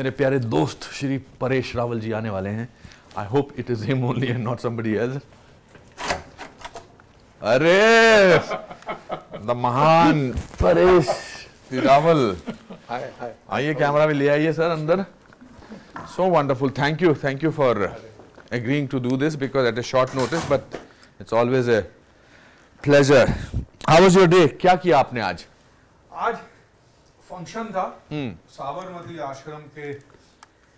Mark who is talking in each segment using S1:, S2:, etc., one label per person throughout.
S1: मेरे प्यारे दोस्त श्री परेश रावल जी आने वाले हैं। I hope it is him only and not somebody else अरे! द महान परेश। रावल। आइए कैमरा भी ले आइए सर अंदर। So wonderful thank you thank you for agreeing to do this because at a short notice but it's always a pleasure. How was your day? क्या किया आपने आज?
S2: आज फ़ंक्शन था साबरमती आश्रम के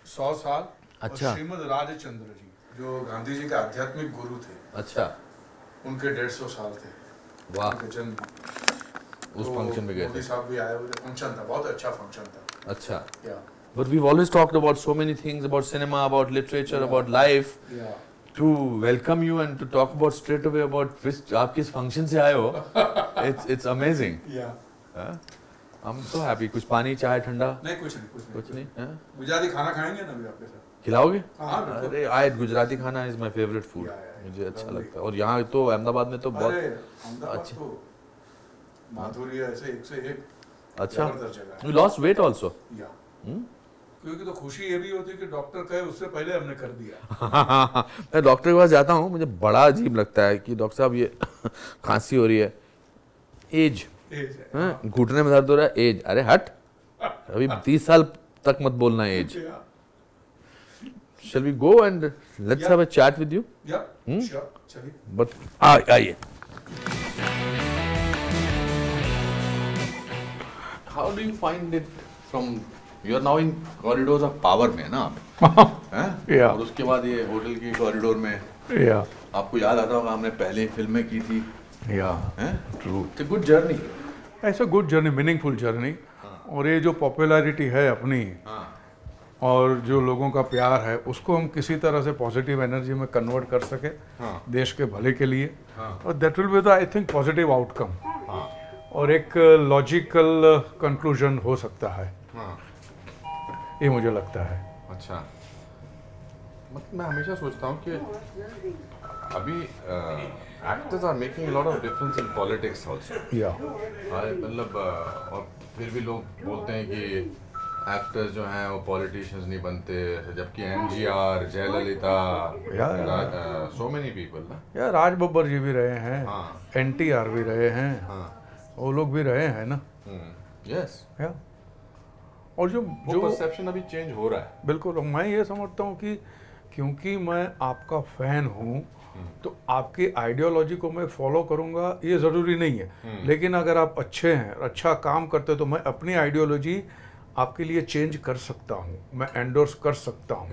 S2: सौ साल
S1: अच्छा।
S2: श्रीमद राजचंद्र जी जो गांधी जी के आध्यात्मिक गुरु थे
S1: अच्छा
S2: उनके डेढ़ सौ साल थे
S1: वाह
S2: जन्म
S1: उस
S2: तो
S1: फ़ंक्शन में गए थे
S2: साहब भी आए हुए फ़ंक्शन था बहुत अच्छा फ़ंक्शन था
S1: अच्छा
S2: या
S1: but we've always talked about so many things about cinema about literature yeah. about life
S2: या
S1: to welcome you and to talk about straight away about which आप किस फ़ंक्शन से आए हो it's it's amazing
S2: या
S1: huh? I'm so happy कुछ पानी चाय ठंडा?
S2: नहीं कुछ नहीं कुछ नहीं।
S1: कुछ नहीं हाँ?
S2: गुजराती खाना खाएँगे ना अभी आपके साथ?
S1: खिलाओगे?
S2: हाँ,
S1: अरे आए गुजराती खाना इज़ माय फेवरेट फ़ूड मुझे अच्छा लगता है। और यहाँ तो अहमदाबाद में तो बहुत अच्छे।
S2: तो ऐसे एक से एक
S1: अच्छा। यू लॉस्ट वेट आल्सो
S2: या। क्योंकि तो खुशी ये भी होती है कि डॉक्टर कहे उससे पहले हमने कर दिया।
S1: मैं डॉक्टर के पास जाता हूँ मुझे बड़ा अजीब लगता है कि डॉक्टर साहब ये खांसी हो रही है। एज
S2: है
S1: हाँ, घुटने में दर्द हो रहा है एज अरे हट। अभी तीस साल तक मत बोलना एज
S2: या
S1: shall we go and let's
S2: Yeah.
S1: have a chat with you?
S2: Yeah sure चलिए
S1: but आ- आइए how do you find it from you are now in corridors of power में ना? आप
S2: Yeah.
S1: और उसके बाद ये होटल की कॉरिडोर में।
S2: या
S1: आपको याद आता होगा हमने पहले फ़िल्में की थी।
S2: या
S1: हैं?
S2: ट्रू
S1: इट्स गुड जर्नी
S2: ऐसा गुड जर्नी मीनिंगफुल जर्नी और ये जो पॉपुलैरिटी है अपनी
S1: हाँ।
S2: और जो लोगों का प्यार है उसको हम किसी तरह से पॉजिटिव एनर्जी में कन्वर्ट कर सके
S1: हाँ।
S2: देश के भले के लिए।
S1: हाँ।
S2: और that will be the I think positive outcome और एक लॉजिकल कंक्लूजन हो सकता है।
S1: हाँ।
S2: ये मुझे लगता है।
S1: अच्छा। मतलब मैं हमेशा सोचता हूँ कि अभी actors are making lot of difference in politics also
S2: या
S1: मतलब और फिर भी लोग बोलते हैं कि एक्टर्स जो हैं वो पॉलिटिशियंस नहीं बनते जबकि M G R Jayalalithaa. So many people ना।
S2: यार राज बब्बर जी भी रहे हैं। एन टी आर भी रहे हैं
S1: हाँ।
S2: वो लोग भी रहे हैं ना?
S1: यस
S2: या और जो जो
S1: परसेप्शन अभी चेंज हो रहा है।
S2: बिल्कुल मैं ये समझता हूँ कि क्योंकि मैं आपका फ़ैन हूँ तो आपकी आइडियोलॉजी को मैं फॉलो करूँगा ये ज़रूरी नहीं है। लेकिन अगर आप अच्छे हैं अच्छा काम करते हैं तो मैं अपनी आइडियोलॉजी आपके लिए चेंज कर सकता हूँ। मैं एंडोर्स कर सकता हूँ।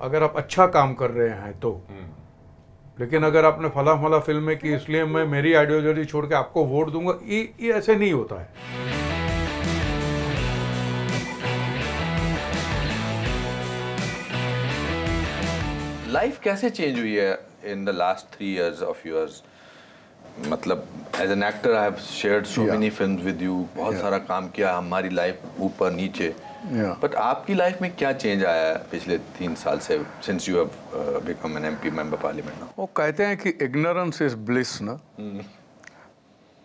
S2: अगर आप अच्छा काम कर रहे हैं तो। लेकिन अगर आपने फला फला फ़िल्में की इसलिए मैं मेरी आइडियोलॉजी छोड़ के आपको वोट दूँगा ये ये ऐसे नहीं होता है।
S1: लाइफ कैसे चेंज हुई है? In the last three years of yours मतलब as an actor I have shared so
S2: Yeah.
S1: Many films with you बहुत
S2: Yeah.
S1: सारा काम किया हमारी लाइफ ऊपर नीचे।
S2: Yeah.
S1: बट आपकी लाइफ में क्या चेंज आया है पिछले तीन साल से since you have become an MP member parliament
S2: वो कहते हैं कि इग्नोरेंस इज़ ब्लिस ना?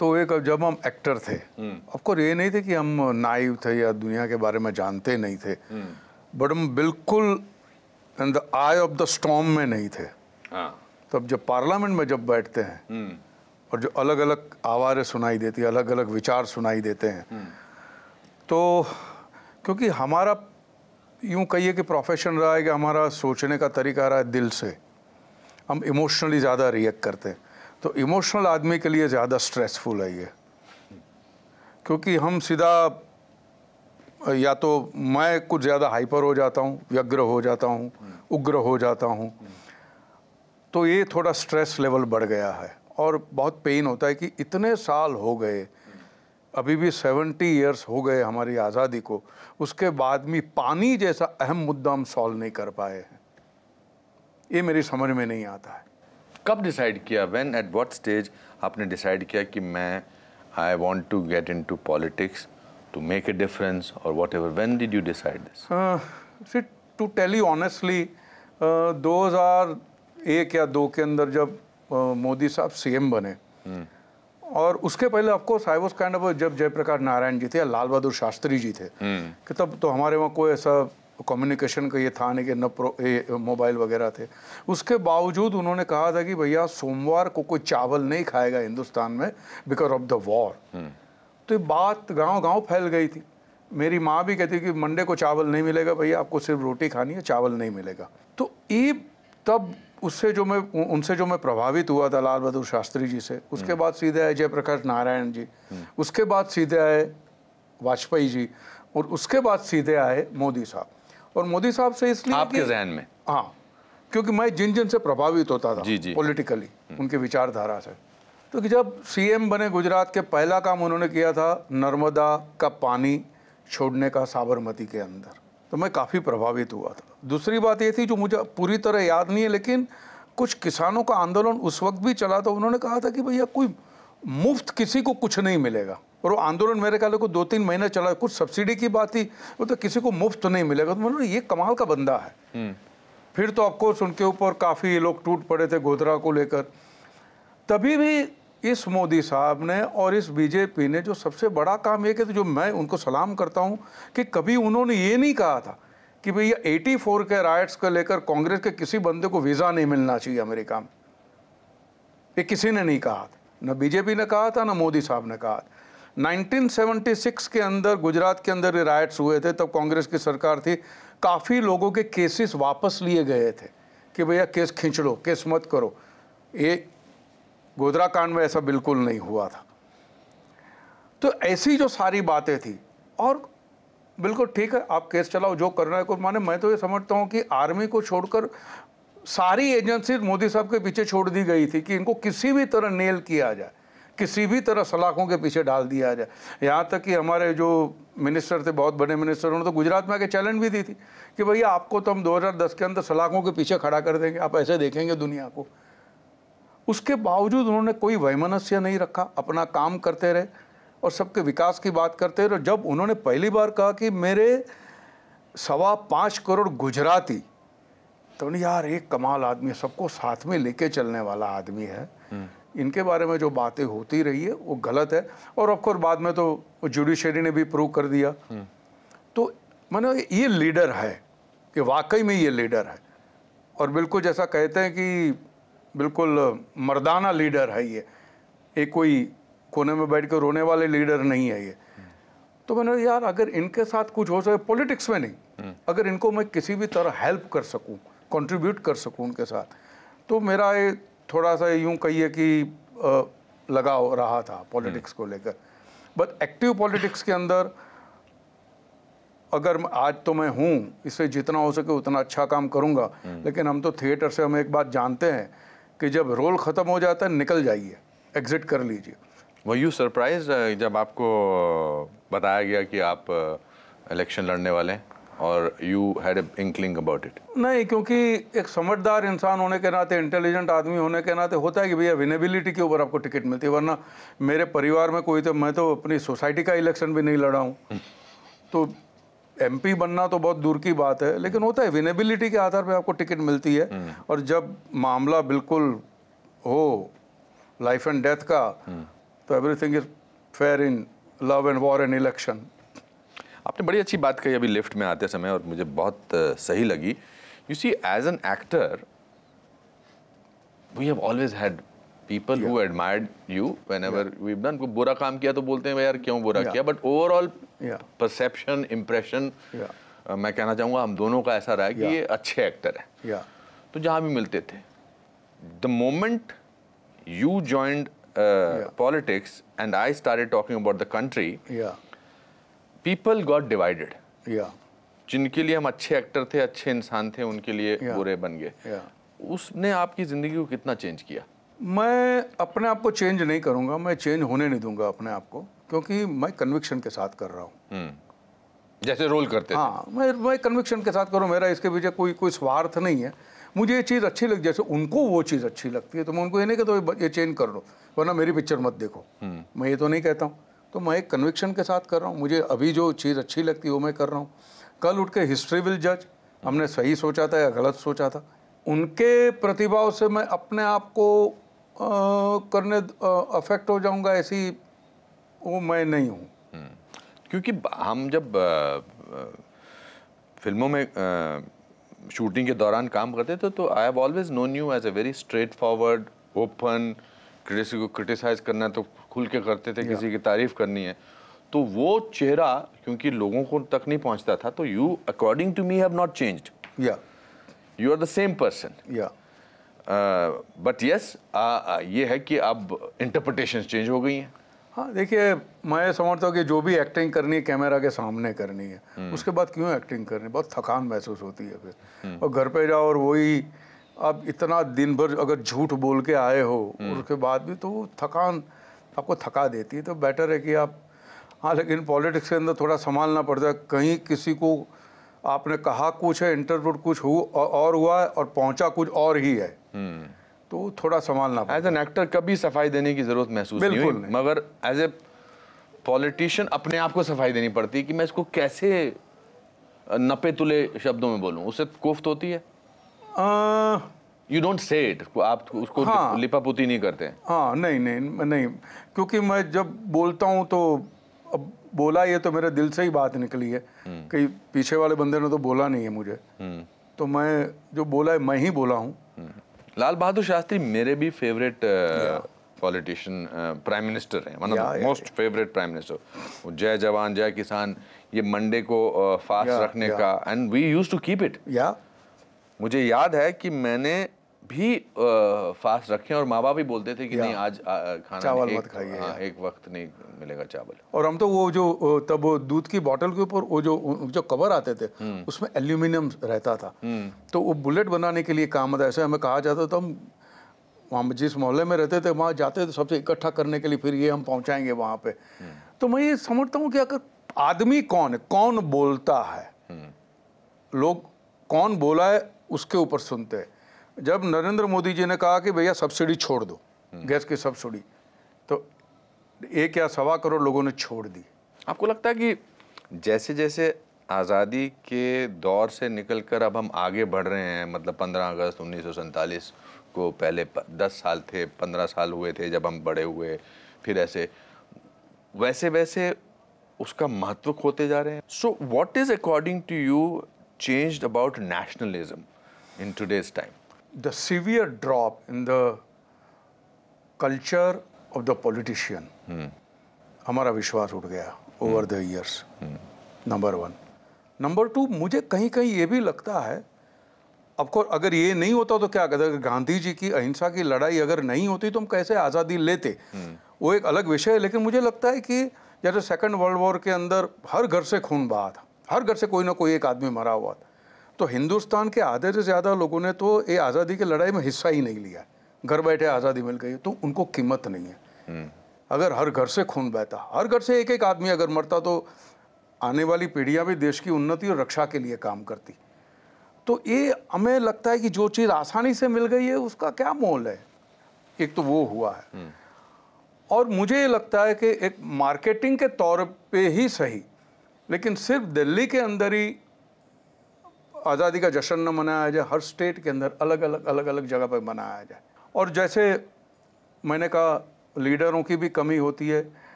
S2: तो एक जब हम एक्टर थे ऑफकोर्स ये नहीं थे कि हम नाइव थे या दुनिया के बारे में जानते नहीं थे। बट हम बिल्कुल in the eye of the storm में नहीं थे।
S1: हाँ
S2: तब जब पार्लियामेंट में जब बैठते हैं और जो अलग अलग आवाज़ें सुनाई देती है अलग अलग विचार सुनाई देते हैं तो क्योंकि हमारा यूँ कहिए कि प्रोफेशन रहा है कि हमारा सोचने का तरीका रहा है दिल से हम इमोशनली ज़्यादा रिएक्ट करते हैं तो इमोशनल आदमी के लिए ज़्यादा स्ट्रेसफुल है ये। क्योंकि हम सीधा या तो मैं कुछ ज़्यादा हाइपर हो जाता हूँ व्यग्र हो जाता हूँ उग्र हो जाता हूँ तो ये थोड़ा स्ट्रेस लेवल बढ़ गया है और बहुत पेन होता है कि इतने साल हो गए अभी भी सेवेंटी ईयर्स हो गए हमारी आज़ादी को उसके बाद भी पानी जैसा अहम मुद्दा हम सॉल्व नहीं कर पाए हैं। ये मेरी समझ में नहीं आता है।
S1: कब डिसाइड किया? व्हेन एट व्हाट स्टेज आपने डिसाइड किया कि मैं I want to get into politics to make a difference और whatever when did you decide this
S2: to tell you honestly दो हज़ार एक या दो के अंदर जब मोदी साहब सीएम बने और उसके पहले of course I was kind of जब जयप्रकाश नारायण जी थे या लाल बहादुर शास्त्री जी थे कि तब तो हमारे वहाँ कोई ऐसा कम्युनिकेशन का ये था नहीं कि न प्रो मोबाइल वगैरह थे। उसके बावजूद उन्होंने कहा था कि भैया सोमवार को कोई चावल नहीं खाएगा हिंदुस्तान में बिकॉज़ ऑफ़ द वॉर तो ये बात गाँव गाँव फैल गई थी। मेरी माँ भी कहती कि मंडे को चावल नहीं मिलेगा भैया आपको सिर्फ़ रोटी खानी है चावल नहीं मिलेगा। तो ये तब उससे जो मैं उनसे जो मैं प्रभावित हुआ था लाल बहादुर शास्त्री जी से उसके बाद सीधे आए जयप्रकाश नारायण जी। उसके बाद सीधे आए वाजपेयी जी और उसके बाद सीधे आए मोदी साहब। और मोदी साहब से इसलिए
S1: आपके जहन में?
S2: हाँ क्योंकि मैं जिन जिन से प्रभावित होता था
S1: जी, जी।
S2: पॉलिटिकली उनके विचारधारा से। तो कि जब सीएम बने गुजरात के पहला काम उन्होंने किया था नर्मदा का पानी छोड़ने का साबरमती के अंदर। तो मैं काफ़ी प्रभावित हुआ था। दूसरी बात ये थी जो मुझे पूरी तरह याद नहीं है लेकिन कुछ किसानों का आंदोलन उस वक्त भी चला था उन्होंने कहा था कि भैया कोई मुफ़्त किसी को कुछ नहीं मिलेगा। और वो आंदोलन मेरे ख्याल को दो तीन महीने चला कुछ सब्सिडी की बात थी वो तो किसी को मुफ़्त नहीं मिलेगा। तो मैंने ये कमाल का बंदा है। फिर तो ऑफकोर्स उनके ऊपर काफ़ी लोग टूट पड़े थे गोधरा को लेकर। तभी भी इस मोदी साहब ने और इस बीजेपी ने जो सबसे बड़ा काम ये किया जो मैं उनको सलाम करता हूँ कि कभी उन्होंने ये नहीं कहा था कि भैया 84 के राइट्स को लेकर कांग्रेस के किसी बंदे को वीज़ा नहीं मिलना चाहिए अमेरिका में। ये किसी ने नहीं कहा था। न बीजेपी ने कहा था, ना मोदी साहब ने कहा था। 1976 के अंदर, गुजरात के अंदर ये राइट्स हुए थे, तब कांग्रेस की सरकार थी। काफ़ी लोगों के केसेस वापस लिए गए थे कि भैया केस खींच लो, केस मत करो। ये गोधरा कांड में ऐसा बिल्कुल नहीं हुआ था। तो ऐसी जो सारी बातें थी, और बिल्कुल ठीक है, आप केस चलाओ, जो करना है को माने मैं तो ये समझता हूँ कि आर्मी को छोड़कर सारी एजेंसी मोदी साहब के पीछे छोड़ दी गई थी कि इनको किसी भी तरह नेल किया जाए, किसी भी तरह सलाखों के पीछे डाल दिया जाए। यहाँ तक कि हमारे जो मिनिस्टर थे, बहुत बड़े मिनिस्टर, उन्होंने तो गुजरात में आके चैलेंज भी दी थी कि भैया आपको तो हम 2010 के अंदर सलाखों के पीछे खड़ा कर देंगे, आप ऐसे देखेंगे दुनिया को। उसके बावजूद उन्होंने कोई वैमनस्य नहीं रखा, अपना काम करते रहे। और सबके विकास की बात करते हैं रहे जब उन्होंने पहली बार कहा कि मेरे सवा पाँच करोड़ गुजराती तो उन्हें यार एक कमाल आदमी है सबको साथ में लेके चलने वाला आदमी है। इनके बारे में जो बातें होती रही है वो गलत है। और ऑफकोर्स बाद में तो जुडिशरी ने भी प्रूव कर दिया। तो मैंने ये लीडर है कि वाकई में ये लीडर है। और बिल्कुल जैसा कहते हैं कि बिल्कुल मर्दाना लीडर है ये। ये कोई कोने में बैठ कर रोने वाले लीडर नहीं है ये। तो मैंने यार, अगर इनके साथ कुछ हो सके, पॉलिटिक्स में नहीं, अगर इनको मैं किसी भी तरह हेल्प कर सकूँ कंट्रीब्यूट कर सकूँ उनके साथ तो मेरा ये थोड़ा सा यूँ कहिए कि लगाव रहा था पॉलिटिक्स को लेकर। बट एक्टिव पॉलिटिक्स के अंदर, अगर आज तो मैं हूँ, इससे जितना हो सके उतना अच्छा काम करूँगा। लेकिन हम तो थिएटर से, हम एक बात जानते हैं कि जब रोल ख़त्म हो जाता है, निकल जाइए, एग्जिट कर लीजिए।
S1: वो यू सरप्राइज़ जब आपको बताया गया कि आप इलेक्शन लड़ने वाले हैं और you had inkling about it
S2: नहीं क्योंकि एक समझदार इंसान होने के नाते इंटेलिजेंट आदमी होने के नाते होता है कि भैया विनेबिलिटी के ऊपर आपको टिकट मिलती है वरना मेरे परिवार में कोई तो मैं तो अपनी सोसाइटी का इलेक्शन भी नहीं लड़ा हूँ। तो एमपी बनना तो बहुत दूर की बात है लेकिन होता है विनेबिलिटी के आधार पर आपको टिकट मिलती है। और जब मामला बिल्कुल हो लाइफ एंड डेथ का तो everything is fair in love and war and election
S1: आपने बड़ी अच्छी बात कही अभी लिफ्ट में आते समय और मुझे बहुत सही लगी। You see as an actor we have always had people who admired you whenever we done बुरा काम किया तो बोलते हैं "भाई यार क्यों बुरा
S2: Yeah.
S1: किया? बट ओवरऑल परसेप्शन इम्प्रेशन मैं कहना चाहूँगा हम दोनों का ऐसा रहा है कि
S2: Yeah.
S1: ये अच्छे एक्टर हैं।
S2: या
S1: तो जहाँ भी मिलते थे the moment you joined politics and I started talking about the country
S2: या
S1: पीपल गॉट डिवाइडेड
S2: या
S1: जिनके लिए हम अच्छे एक्टर थे अच्छे इंसान थे उनके लिए
S2: Yeah.
S1: बुरे बन गए।
S2: या
S1: उसने आपकी ज़िंदगी को कितना चेंज किया?
S2: मैं अपने आप को चेंज नहीं करूँगा मैं चेंज होने नहीं दूँगा अपने आप को क्योंकि मैं कन्विक्शन के साथ कर रहा हूँ।
S1: हम्म। जैसे रोल करते
S2: हाँ मैं मैं कन्विक्शन के साथ करूँ मेरा इसके पीछे कोई कोई स्वार्थ नहीं है। मुझे ये चीज़ अच्छी लग जैसे उनको वो चीज़ अच्छी लगती है तो मैं उनको ये नहीं कहता "ये- ये चेंज कर लो वरना मेरी पिक्चर मत देखो। मैं ये तो नहीं कहता हूँ। तो मैं एक कन्विक्शन के साथ कर रहा हूँ मुझे अभी जो चीज़ अच्छी लगती है वो मैं कर रहा हूँ। कल उठ के हिस्ट्री विल जज हमने सही सोचा था या गलत सोचा था। उनके प्रतिभाव से मैं अपने आप को करने अफेक्ट हो जाऊँगा ऐसी वो मैं नहीं हूँ।
S1: क्योंकि हम जब अ, अ, फ़िल्मों में शूटिंग के दौरान काम करते थे तो I have always known you as a very straightforward open किसी को क्रिटिसाइज करना है तो खुल के करते थे किसी की तारीफ़ करनी है। तो वो चेहरा क्योंकि लोगों को तक नहीं पहुँचता था तो you according to me have not changed
S2: या
S1: you are the same person
S2: या
S1: बट यस ये है कि अब इंटरप्रटेशन चेंज हो गई हैं।
S2: हाँ देखिए मैं समझता हूँ कि जो भी एक्टिंग करनी है कैमरा के सामने करनी है उसके बाद क्यों एक्टिंग करनी बहुत थकान महसूस होती है फिर। और घर पे जाओ और वही आप इतना दिन भर अगर झूठ बोल के आए हो उसके बाद भी तो वो थकान आपको थका देती है तो बेटर है कि आप हाँ लेकिन पॉलिटिक्स के अंदर थोड़ा संभालना पड़ता है। कहीं किसी को आपने कहा कुछ है इंटरव्यू कुछ हो और हुआ है और पहुँचा कुछ और ही है। तो थोड़ा संभालना पड़ता
S1: एज एन एक्टर कभी सफ़ाई देने की ज़रूरत महसूस नहीं हुई। मगर एज ए पॉलिटिशियन अपने आप को सफ़ाई देनी पड़ती है कि मैं इसको कैसे नपे तुले शब्दों में बोलूँ उससे कोफ्त होती है? यू डोंट से इट आप उसको
S2: हाँ।
S1: लिपापुती नहीं करते। हैं
S2: हाँ नहीं नहीं नहीं क्योंकि मैं जब बोलता हूँ तो अब बोला ये तो मेरे दिल से ही बात निकली है कहीं पीछे वाले बंदे ने तो बोला नहीं है मुझे। तो मैं जो बोला है मैं ही बोला हूँ।
S1: लाल बहादुर शास्त्री मेरे भी फेवरेट पॉलिटिशियन प्राइम मिनिस्टर हैं one of most favourite prime minister जय जवान जय किसान ये मंडे को फास्ट रखने का and we use to keep it
S2: या
S1: मुझे याद है कि मैंने भी फास्ट रखे और माँ बाप भी बोलते थे कि नहीं आज आ, खाना
S2: चावल
S1: नहीं,
S2: मत खाइए,
S1: हाँ, एक वक्त नहीं मिलेगा चावल।
S2: और हम तो वो जो तब दूध की बोतल के ऊपर वो जो जो कवर आते थे उसमें एल्यूमिनियम रहता था। तो वो बुलेट बनाने के लिए काम आता ऐसे हमें कहा जाता था हम वहाँ जिस मोहल्ले में रहते थे वहाँ जाते थे सबसे इकट्ठा करने के लिए फिर ये हम पहुँचाएँगे वहाँ पे। तो मैं ये समझता हूँ कि अगर आदमी कौन है कौन बोलता है लोग कौन बोला है उसके ऊपर सुनते हैं। जब नरेंद्र मोदी जी ने कहा कि भैया सब्सिडी छोड़ दो गैस की सब्सिडी तो एक या सवा करोड़ लोगों ने छोड़ दी।
S1: आपको लगता है कि जैसे जैसे आज़ादी के दौर से निकलकर अब हम आगे बढ़ रहे हैं मतलब 15 अगस्त उन्नीस सौ सैंतालीस को पहले प- 10 साल थे 15 साल हुए थे जब हम बड़े हुए फिर ऐसे। वैसे वैसे उसका महत्व खोते जा रहे हैं। So what is according to you changed about nationalism in today's time
S2: the severe drop in the culture of the politician. हमारा विश्वास उठ गया over the years number one number two मुझे कहीं कहीं ये भी लगता है आपको अगर ये नहीं होता तो क्या कहते गांधी जी की अहिंसा की लड़ाई अगर नहीं होती तो हम कैसे आज़ादी लेते? वो एक अलग विषय है लेकिन मुझे लगता है कि जैसे सेकंड वर्ल्ड वॉर के अंदर हर घर से खून बहा था। हर घर से कोई ना कोई एक आदमी मरा हुआ था। तो हिंदुस्तान के आधे से ज़्यादा लोगों ने तो ये आज़ादी की लड़ाई में हिस्सा ही नहीं लिया। घर बैठे आज़ादी मिल गई तो उनको कीमत नहीं है। अगर हर घर से खून बहता हर घर से एक एक आदमी अगर मरता तो आने वाली पीढ़ियाँ भी देश की उन्नति और रक्षा के लिए काम करती। तो ये हमें लगता है कि जो चीज़ आसानी से मिल गई है उसका क्या मोल है? एक तो वो हुआ है। और मुझे ये लगता है कि एक मार्केटिंग के तौर पे ही सही लेकिन सिर्फ़ दिल्ली के अंदर ही आज़ादी का जश्न न मनाया जाए हर स्टेट के अंदर अलग अलग अलग अलग जगह पर मनाया जाए। और जैसे मैंने कहा लीडरों की भी कमी होती है।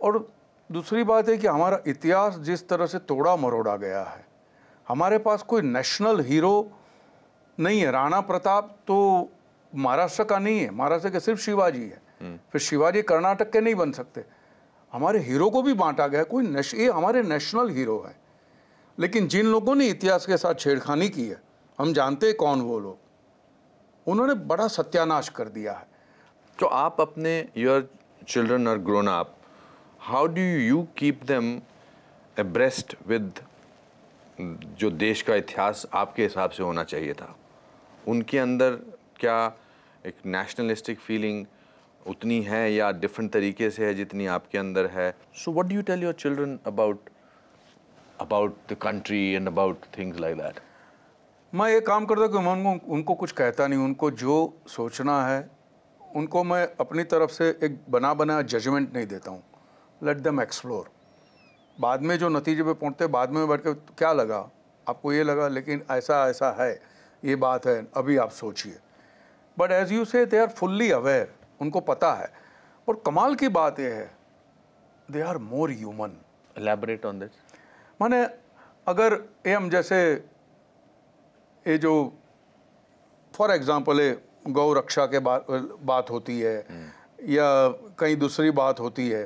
S2: और दूसरी बात है कि हमारा इतिहास जिस तरह से तोड़ा मरोड़ा गया है। हमारे पास कोई नेशनल हीरो नहीं है। राणा प्रताप तो महाराष्ट्र का नहीं है। महाराष्ट्र के सिर्फ़ शिवाजी है। फिर शिवाजी कर्नाटक के नहीं बन सकते। हमारे हीरो को भी बांटा गया कोई नेश ये हमारे नेशनल हीरो है। लेकिन जिन लोगों ने इतिहास के साथ छेड़खानी की है, हम जानते हैं कौन वो लोग। उन्होंने बड़ा सत्यानाश कर दिया है।
S1: तो आप अपने your children are grown up how do you keep them abreast with जो देश का इतिहास आपके हिसाब से होना चाहिए था? उनके अंदर क्या एक नेशनलिस्टिक फीलिंग उतनी है या डिफरेंट तरीके से है जितनी आपके अंदर है? So what do you tell your children about about the country and about things like that
S2: मैं ये काम करता हूँ कि मैं उनको उनको कुछ कहता नहीं उनको जो सोचना है उनको मैं अपनी तरफ़ से एक बना बना जजमेंट नहीं देता हूँ। लेट देम एक्सप्लोर बाद में जो नतीजे पे पहुँचते बाद में बैठ के क्या लगा? आपको ये लगा लेकिन ऐसा ऐसा है ये बात है अभी आप सोचिए। बट एज यू से दे आर फुल्ली अवेयर उनको पता है। और कमाल की बात यह है they are more human
S1: elaborate on this.
S2: माने अगर हम जैसे ये जो फॉर एग्जांपल ये गौ रक्षा के बात बात होती है या कहीं दूसरी बात होती है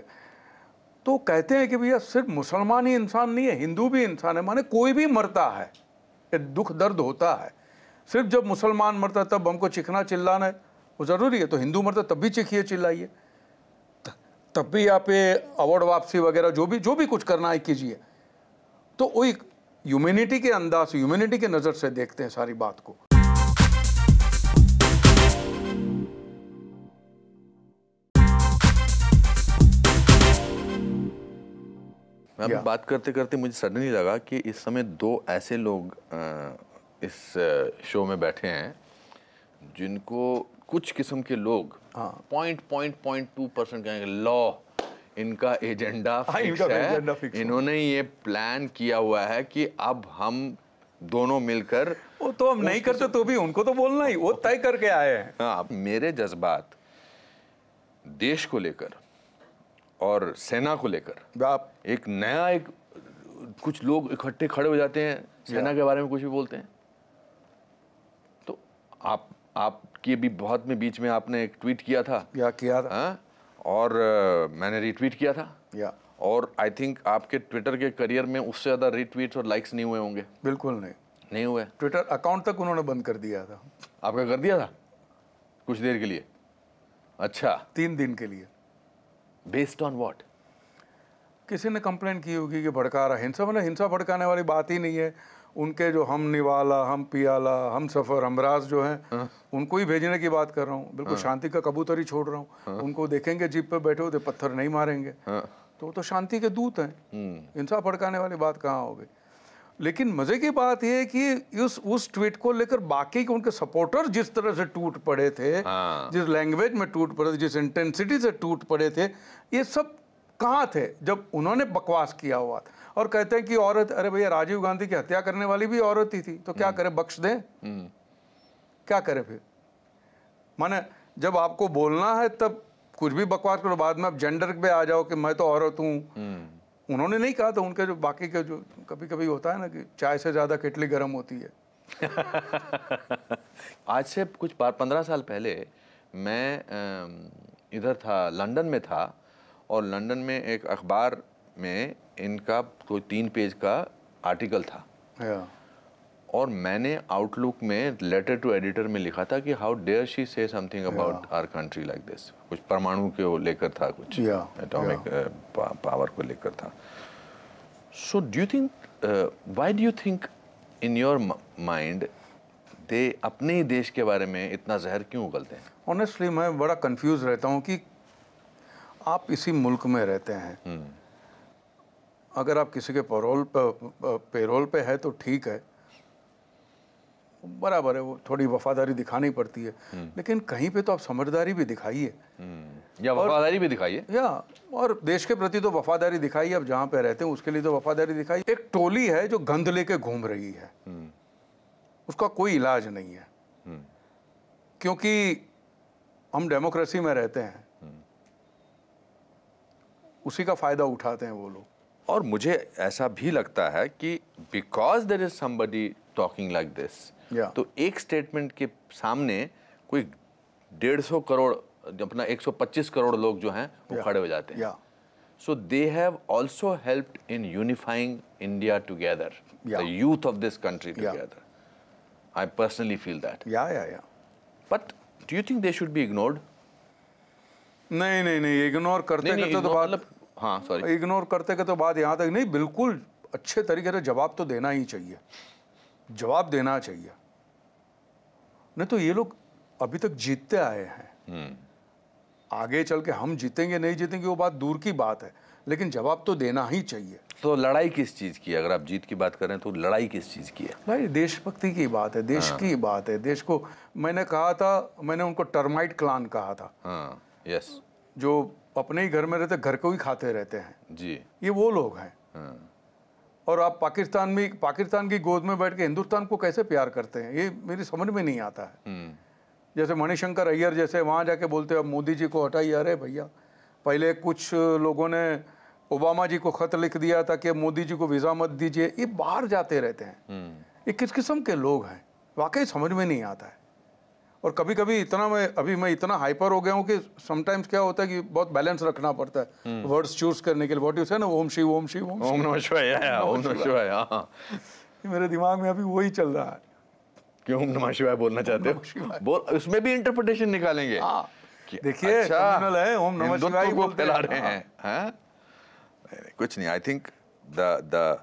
S2: तो कहते हैं कि भैया सिर्फ़ मुसलमान ही इंसान नहीं है हिंदू भी इंसान है माने कोई भी मरता है ये दुख दर्द होता है सिर्फ़ जब मुसलमान मरता है तब हमको चिखना चिल्लाना है वो ज़रूरी है तो हिंदू मरता तब भी चिखिए चिल्लाइए। तब भी आप ये अवार्ड वापसी वगैरह जो भी जो भी कुछ करना है कीजिए। तो वही ह्यूमैनिटी के अंदाज से ह्यूमैनिटी के नज़र से देखते हैं सारी बात को
S1: मैं अभी बात करते करते मुझे सडनली लगा कि इस समय दो ऐसे लोग इस शो में बैठे हैं जिनको कुछ किस्म के लोग
S2: हाँ।
S1: Point point point two percent कहेंगे लॉ इनका एजेंडा
S2: हाँ,
S1: फिक्स
S2: इनका
S1: है
S2: fix
S1: इन्होंने ये प्लान किया हुआ है कि अब हम दोनों मिलकर
S2: वो तो हम नहीं करते तो भी उनको तो बोलना ही वो तय करके आए हैं।
S1: हाँ मेरे जज्बात देश को लेकर और सेना को लेकर
S2: आप
S1: एक नया एक कुछ लोग इकट्ठे खड़े हो जाते हैं सेना के बारे में कुछ भी बोलते हैं। तो आप आपके भी बहुत में बीच में आपने एक ट्वीट किया था।
S2: या किया था।
S1: हाँ? और अ, मैंने रीट्वीट किया था।
S2: या
S1: और आई थिंक आपके ट्विटर के करियर में उससे ज़्यादा रीट्वीट्स और लाइक्स नहीं हुए होंगे।
S2: बिल्कुल नहीं।
S1: नहीं हुए।
S2: ट्विटर अकाउंट तक उन्होंने बंद कर दिया था।
S1: आपका कर दिया था? कुछ देर के लिए? अच्छा।
S2: तीन दिन के लिए।
S1: बेस्ड ऑन वॉट
S2: किसी ने कंप्लेन की होगी कि भड़का रहा हिंसा मतलब हिंसा भड़काने वाली बात ही नहीं है। उनके जो हम निवाला हम पियाला हम सफ़र हमराज जो हैं उनको ही भेजने की बात कर रहा हूँ। बिल्कुल शांति का कबूतर ही छोड़ रहा हूँ। उनको देखेंगे जीप पे बैठे होते पत्थर नहीं मारेंगे। तो वो तो शांति के दूत हैं। हिंसा भड़काने वाली बात कहाँ हो गई? लेकिन मज़े की बात यह है कि उस उस ट्वीट को लेकर बाकी के उनके सपोर्टर जिस तरह से टूट पड़े थे
S1: हाँ।
S2: जिस लैंग्वेज में टूट पड़े थे जिस इंटेंसिटी से टूट पड़े थे ये सब कहाँ थे? जब उन्होंने बकवास किया हुआ था। और कहते हैं कि औरत अरे भैया राजीव गांधी की हत्या करने वाली भी औरत ही थी तो क्या करे बख्श दें? क्या करे फिर? माने जब आपको बोलना है तब कुछ भी बकवास करो बाद में आप जेंडर पे आ जाओ कि मैं तो औरत हूँ। उन्होंने नहीं कहा था उनके जो बाकी के जो कभी कभी होता है ना कि चाय से ज़्यादा केटली गर्म होती है।
S1: आज से कुछ बार पंद्रह साल पहले मैं इधर था लंदन में था और लंदन में एक अखबार में इनका कोई तीन पेज का आर्टिकल था। और मैंने आउटलुक में लेटर टू एडिटर में लिखा था कि how dare she say something about our country like this कुछ परमाणु के लेकर था कुछ एटॉमिक पावर को लेकर था। So do you think why do you think in your mind they अपने ही देश के बारे में इतना जहर क्यों उगलते हैं?
S2: ऑनेस्टली मैं बड़ा कंफ्यूज रहता हूँ कि आप इसी मुल्क में रहते हैं। अगर आप किसी के पैरोल पे पेरोल पे है तो ठीक है। बराबर है वो थोड़ी वफादारी दिखानी पड़ती है। लेकिन कहीं पे तो आप समझदारी भी दिखाइए।
S1: या वफादारी भी दिखाइए।
S2: या और देश के प्रति तो वफादारी दिखाइए आप जहाँ पे रहते हैं उसके लिए तो वफादारी दिखाइए। एक टोली है जो गंध लेके घूम रही है। उसका कोई इलाज नहीं है। क्योंकि हम डेमोक्रेसी में रहते हैं। उसी का फ़ायदा उठाते हैं वो लोग।
S1: और मुझे ऐसा भी लगता है कि because there is somebody talking like this तो एक स्टेटमेंट के सामने कोई डेढ़ सौ करोड़ अपना 125 करोड़ लोग जो हैं वो
S2: Yeah.
S1: खड़े हो जाते हैं। So they have also helped in unifying India together
S2: Yeah.
S1: The youth of this country
S2: Yeah.
S1: Together I personally feel that
S2: या या या
S1: but do you think they should be ignored
S2: नहीं नहीं नहीं इग्नोर करते
S1: नहीं नहीं
S2: करते तो बात
S1: मतलब हाँ सॉरी
S2: इग्नोर करते करते बात यहाँ तक नहीं बिल्कुल अच्छे तरीके से जवाब तो देना ही चाहिए। जवाब देना चाहिए। नहीं तो ये लोग अभी तक जीतते आए हैं। आगे चल के हम जीतेंगे नहीं जीतेंगे वो बात दूर की बात है। लेकिन जवाब तो देना ही चाहिए।
S1: तो लड़ाई किस चीज़ की है? अगर आप जीत की बात करें तो लड़ाई किस चीज़ की है?
S2: भाई देशभक्ति की बात है देश हाँ। की बात है। देश को मैंने कहा था मैंने उनको टर्माइट क्लान कहा था।
S1: हाँ यस
S2: जो अपने ही घर में रहते घर को ही खाते रहते हैं।
S1: जी।
S2: ये वो लोग हैं।
S1: हाँ।
S2: और आप पाकिस्तान में पाकिस्तान की गोद में बैठ के हिंदुस्तान को कैसे प्यार करते हैं ये मेरी समझ में नहीं आता है।
S1: हम्म।
S2: जैसे मणिशंकर अय्यर जैसे वहाँ जाके बोलते अब मोदी जी को हटाइए अरे भैया पहले कुछ लोगों ने ओबामा जी को खत लिख दिया था कि मोदी जी को वीज़ा मत दीजिए ये बाहर जाते रहते हैं। ये किस किस्म के लोग हैं? वाकई समझ में नहीं आता है। और कभी कभी इतना मैं अभी मैं इतना हाइपर हो गया हूँ कि समटाइम्स क्या होता है कि बहुत बैलेंस रखना पड़ता है। वर्ड्स चूज़ करने के लिए वॉट यू से ना ओम शिव ओम शिव ओम
S1: ओम नमः शिवाय ओम नमः शिवाय हाँ
S2: मेरे दिमाग में अभी वही चल रहा है।
S1: क्यों ओम नमः शिवाय बोलना चाहते हो? बोल उसमें भी इंटरप्रिटेशन निकालेंगे।
S2: हाँ। देखिए, communal है, ओम नमः शिवाय
S1: को फैला रहे
S2: हाँ।
S1: हैं हाँ? कुछ नहीं I think the the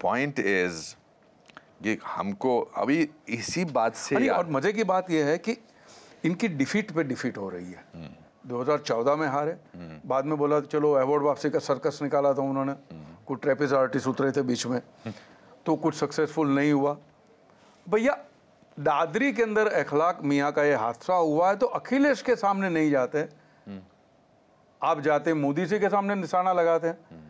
S1: point is ये हमको अभी इसी बात से
S2: और मज़े की बात यह है कि इनकी डिफीट पे डिफीट हो रही है। 2014 में हारे। बाद में बोला चलो अवार्ड वापसी का सर्कस निकाला था उन्होंने। कुछ ट्रेपिस आर्टिस्ट उतरे थे बीच में। तो कुछ सक्सेसफुल नहीं हुआ। भैया दादरी के अंदर अखलाक मियाँ का ये हादसा हुआ है तो अखिलेश के सामने नहीं जाते। आप जाते मोदी जी के सामने निशाना लगाते हैं।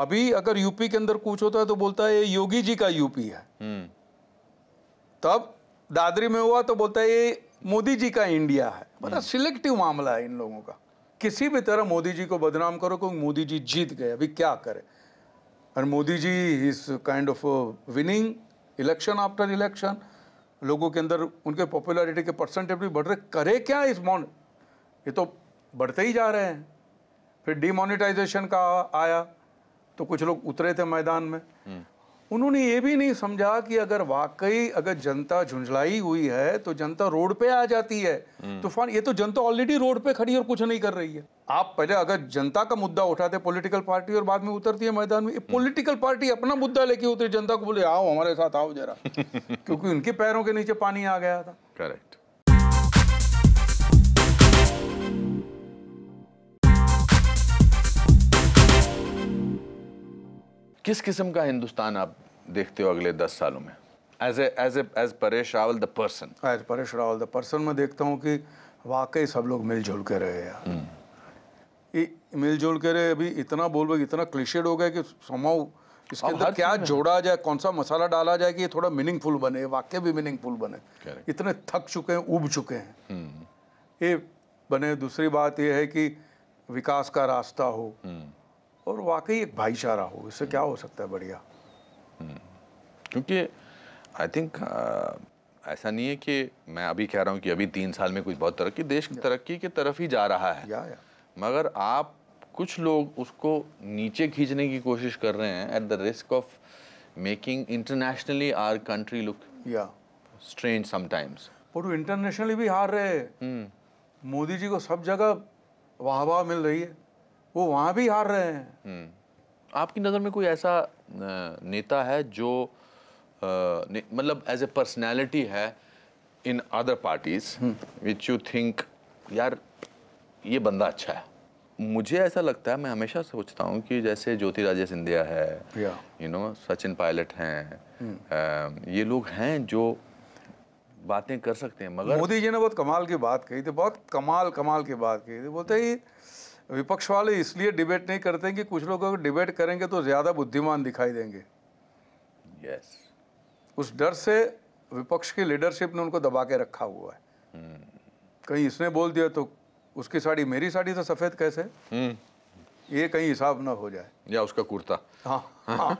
S2: अभी अगर यूपी के अंदर कुछ होता है तो बोलता है ये योगी जी का यूपी है।
S1: हम्म,
S2: तब दादरी में हुआ तो बोलता है ये मोदी जी का इंडिया है। बड़ा सिलेक्टिव मामला है इन लोगों का। किसी भी तरह मोदी जी को बदनाम करो क्योंकि मोदी जी जीत गए अभी क्या करे? और Modi ji is kind of winning election after election लोगों के अंदर उनके पॉपुलैरिटी के परसेंटेज भी बढ़ रहे करे क्या इस मॉन ये तो बढ़ते ही जा रहे हैं। फिर डिमोनेटाइजेशन का आया। तो कुछ लोग उतरे थे मैदान में। उन्होंने ये भी नहीं समझा कि अगर वाकई अगर जनता झुंझलाई हुई है तो जनता रोड पे आ जाती है। तूफ़ान ये तो जनता ऑलरेडी रोड पे खड़ी और कुछ नहीं कर रही है। आप पहले अगर जनता का मुद्दा उठाते पॉलिटिकल पार्टी और बाद में उतरती है मैदान में पॉलिटिकल पार्टी अपना मुद्दा लेके उतरी जनता को बोले आओ हमारे साथ आओ जरा। क्योंकि उनके पैरों के नीचे पानी आ गया था।
S1: करेक्ट किस किस्म का हिंदुस्तान आप देखते हो अगले दस सालों में? As as as Paresh Rawal the person
S2: आज परेश रावल द पर्सन में देखता हूँ कि वाकई सब लोग मिलजुल के रहे यार। मिलजुल के रहे अभी इतना बोल इतना क्लिशेड हो गया कि समाओ इसके अंदर क्या जोड़ा जाए कौन सा मसाला डाला जाए कि ये थोड़ा मीनिंगफुल बने वाक्य भी मीनिंगफुल बने। इतने थक चुके हैं उब चुके हैं। ये बने दूसरी बात ये है कि विकास का रास्ता हो। और वाकई एक भाईचारा हो इससे क्या हो सकता है बढ़िया?
S1: क्योंकि आई थिंक ऐसा नहीं है कि मैं अभी कह रहा हूँ कि अभी तीन साल में कुछ बहुत तरक्की देश की तरक्की की तरफ़ ही जा रहा है।
S2: या या।
S1: मगर आप कुछ लोग उसको नीचे खींचने की कोशिश कर रहे हैं at the risk of making internationally our country look
S2: या।
S1: स्ट्रेंज समटाइम्स
S2: और वो इंटरनेशनली भी हार रहे हैं। मोदी जी को सब जगह वाह वाह मिल रही है। वो वहाँ भी हार रहे हैं।
S1: हम्म। आपकी नज़र में कोई ऐसा नेता है जो ने- मतलब एज ए पर्सनैलिटी है in other parties which you think यार ये बंदा अच्छा है। मुझे ऐसा लगता है मैं हमेशा सोचता हूँ कि जैसे ज्योतिरादित्य सिंधिया है
S2: यू
S1: नो सचिन पायलट हैं ये लोग हैं जो बातें कर सकते हैं मगर
S2: मोदी जी ने बहुत कमाल की बात कही थी बहुत कमाल कमाल की बात कही थी। बोलते ही विपक्ष वाले इसलिए डिबेट नहीं करते कि कुछ लोग अगर डिबेट करेंगे तो ज़्यादा बुद्धिमान दिखाई देंगे।
S1: यस
S2: उस डर से विपक्ष की लीडरशिप ने उनको दबा के रखा हुआ है। hmm. कहीं इसने बोल दिया तो उसकी साड़ी मेरी साड़ी तो सफ़ेद कैसे? hmm. ये कहीं हिसाब ना हो जाए।
S1: या उसका कुर्ता।
S2: हाँ हाँ।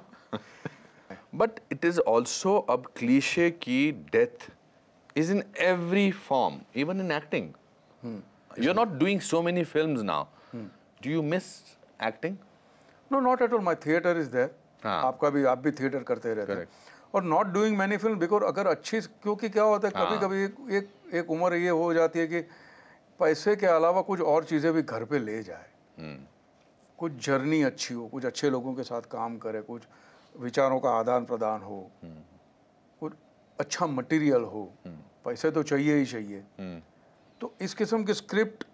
S1: इज़ ऑल्सो अब क्लीशे की death is in every form even in acting you are not not so many film films Do you miss acting?
S2: No not at all my theatre is there
S1: हाँ।
S2: आपका भी आप भी theatre करते रहते हैं। और not doing many film because अगर अच्छी क्योंकि क्या होता है कभी कभी एक, एक एक उम्र ये हो जाती है कि पैसे के अलावा कुछ और चीज़ें भी घर पे ले जाए। कुछ जर्नी अच्छी हो कुछ अच्छे लोगों के साथ काम करे कुछ विचारों का आदान प्रदान हो कुछ अच्छा मटेरियल हो पैसे तो चाहिए ही चाहिए। तो इस किस्म की स्क्रिप्ट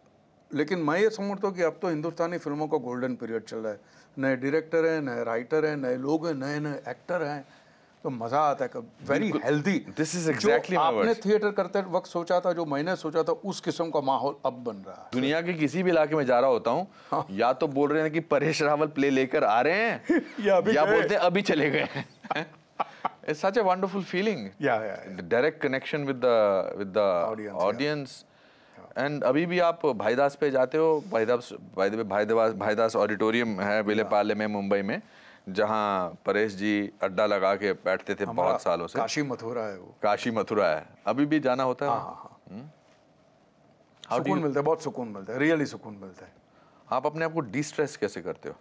S2: लेकिन मैं ये समझता हूँ कि अब तो हिंदुस्तानी फ़िल्मों का गोल्डन पीरियड चल रहा है। नए डायरेक्टर हैं नए राइटर हैं नए लोग हैं नए नए एक्टर हैं। तो मज़ा आता है very healthy
S1: is exactly my
S2: आपने थिएटर करते वक्त सोचा था जो मैंने सोचा था उस किस्म का माहौल अब बन रहा है।
S1: दुनिया के किसी भी इलाके में जा रहा होता हूँ हाँ। या तो बोल रहे हैं कि परेश रावल प्ले लेकर आ रहे हैं
S2: या अभी
S1: या बोलते हैं अभी चले गए It's such a wonderful feeling.
S2: या या
S1: The direct connection with the and अभी भी आप भाईदास पे जाते हो? भाईदास भाई भाईदास भाईदास ऑडिटोरियम है विले पाले में मुंबई में जहाँ परेश जी अड्डा लगा के बैठते थे बहुत सालों से।
S2: काशी मथुरा है वो।
S1: काशी मथुरा है। अभी भी जाना होता है?
S2: हाँ हाँ सुकून मिलता है बहुत सुकून मिलता है रियली सुकून मिलता है।
S1: आप अपने आप को डिस्ट्रेस कैसे करते हो?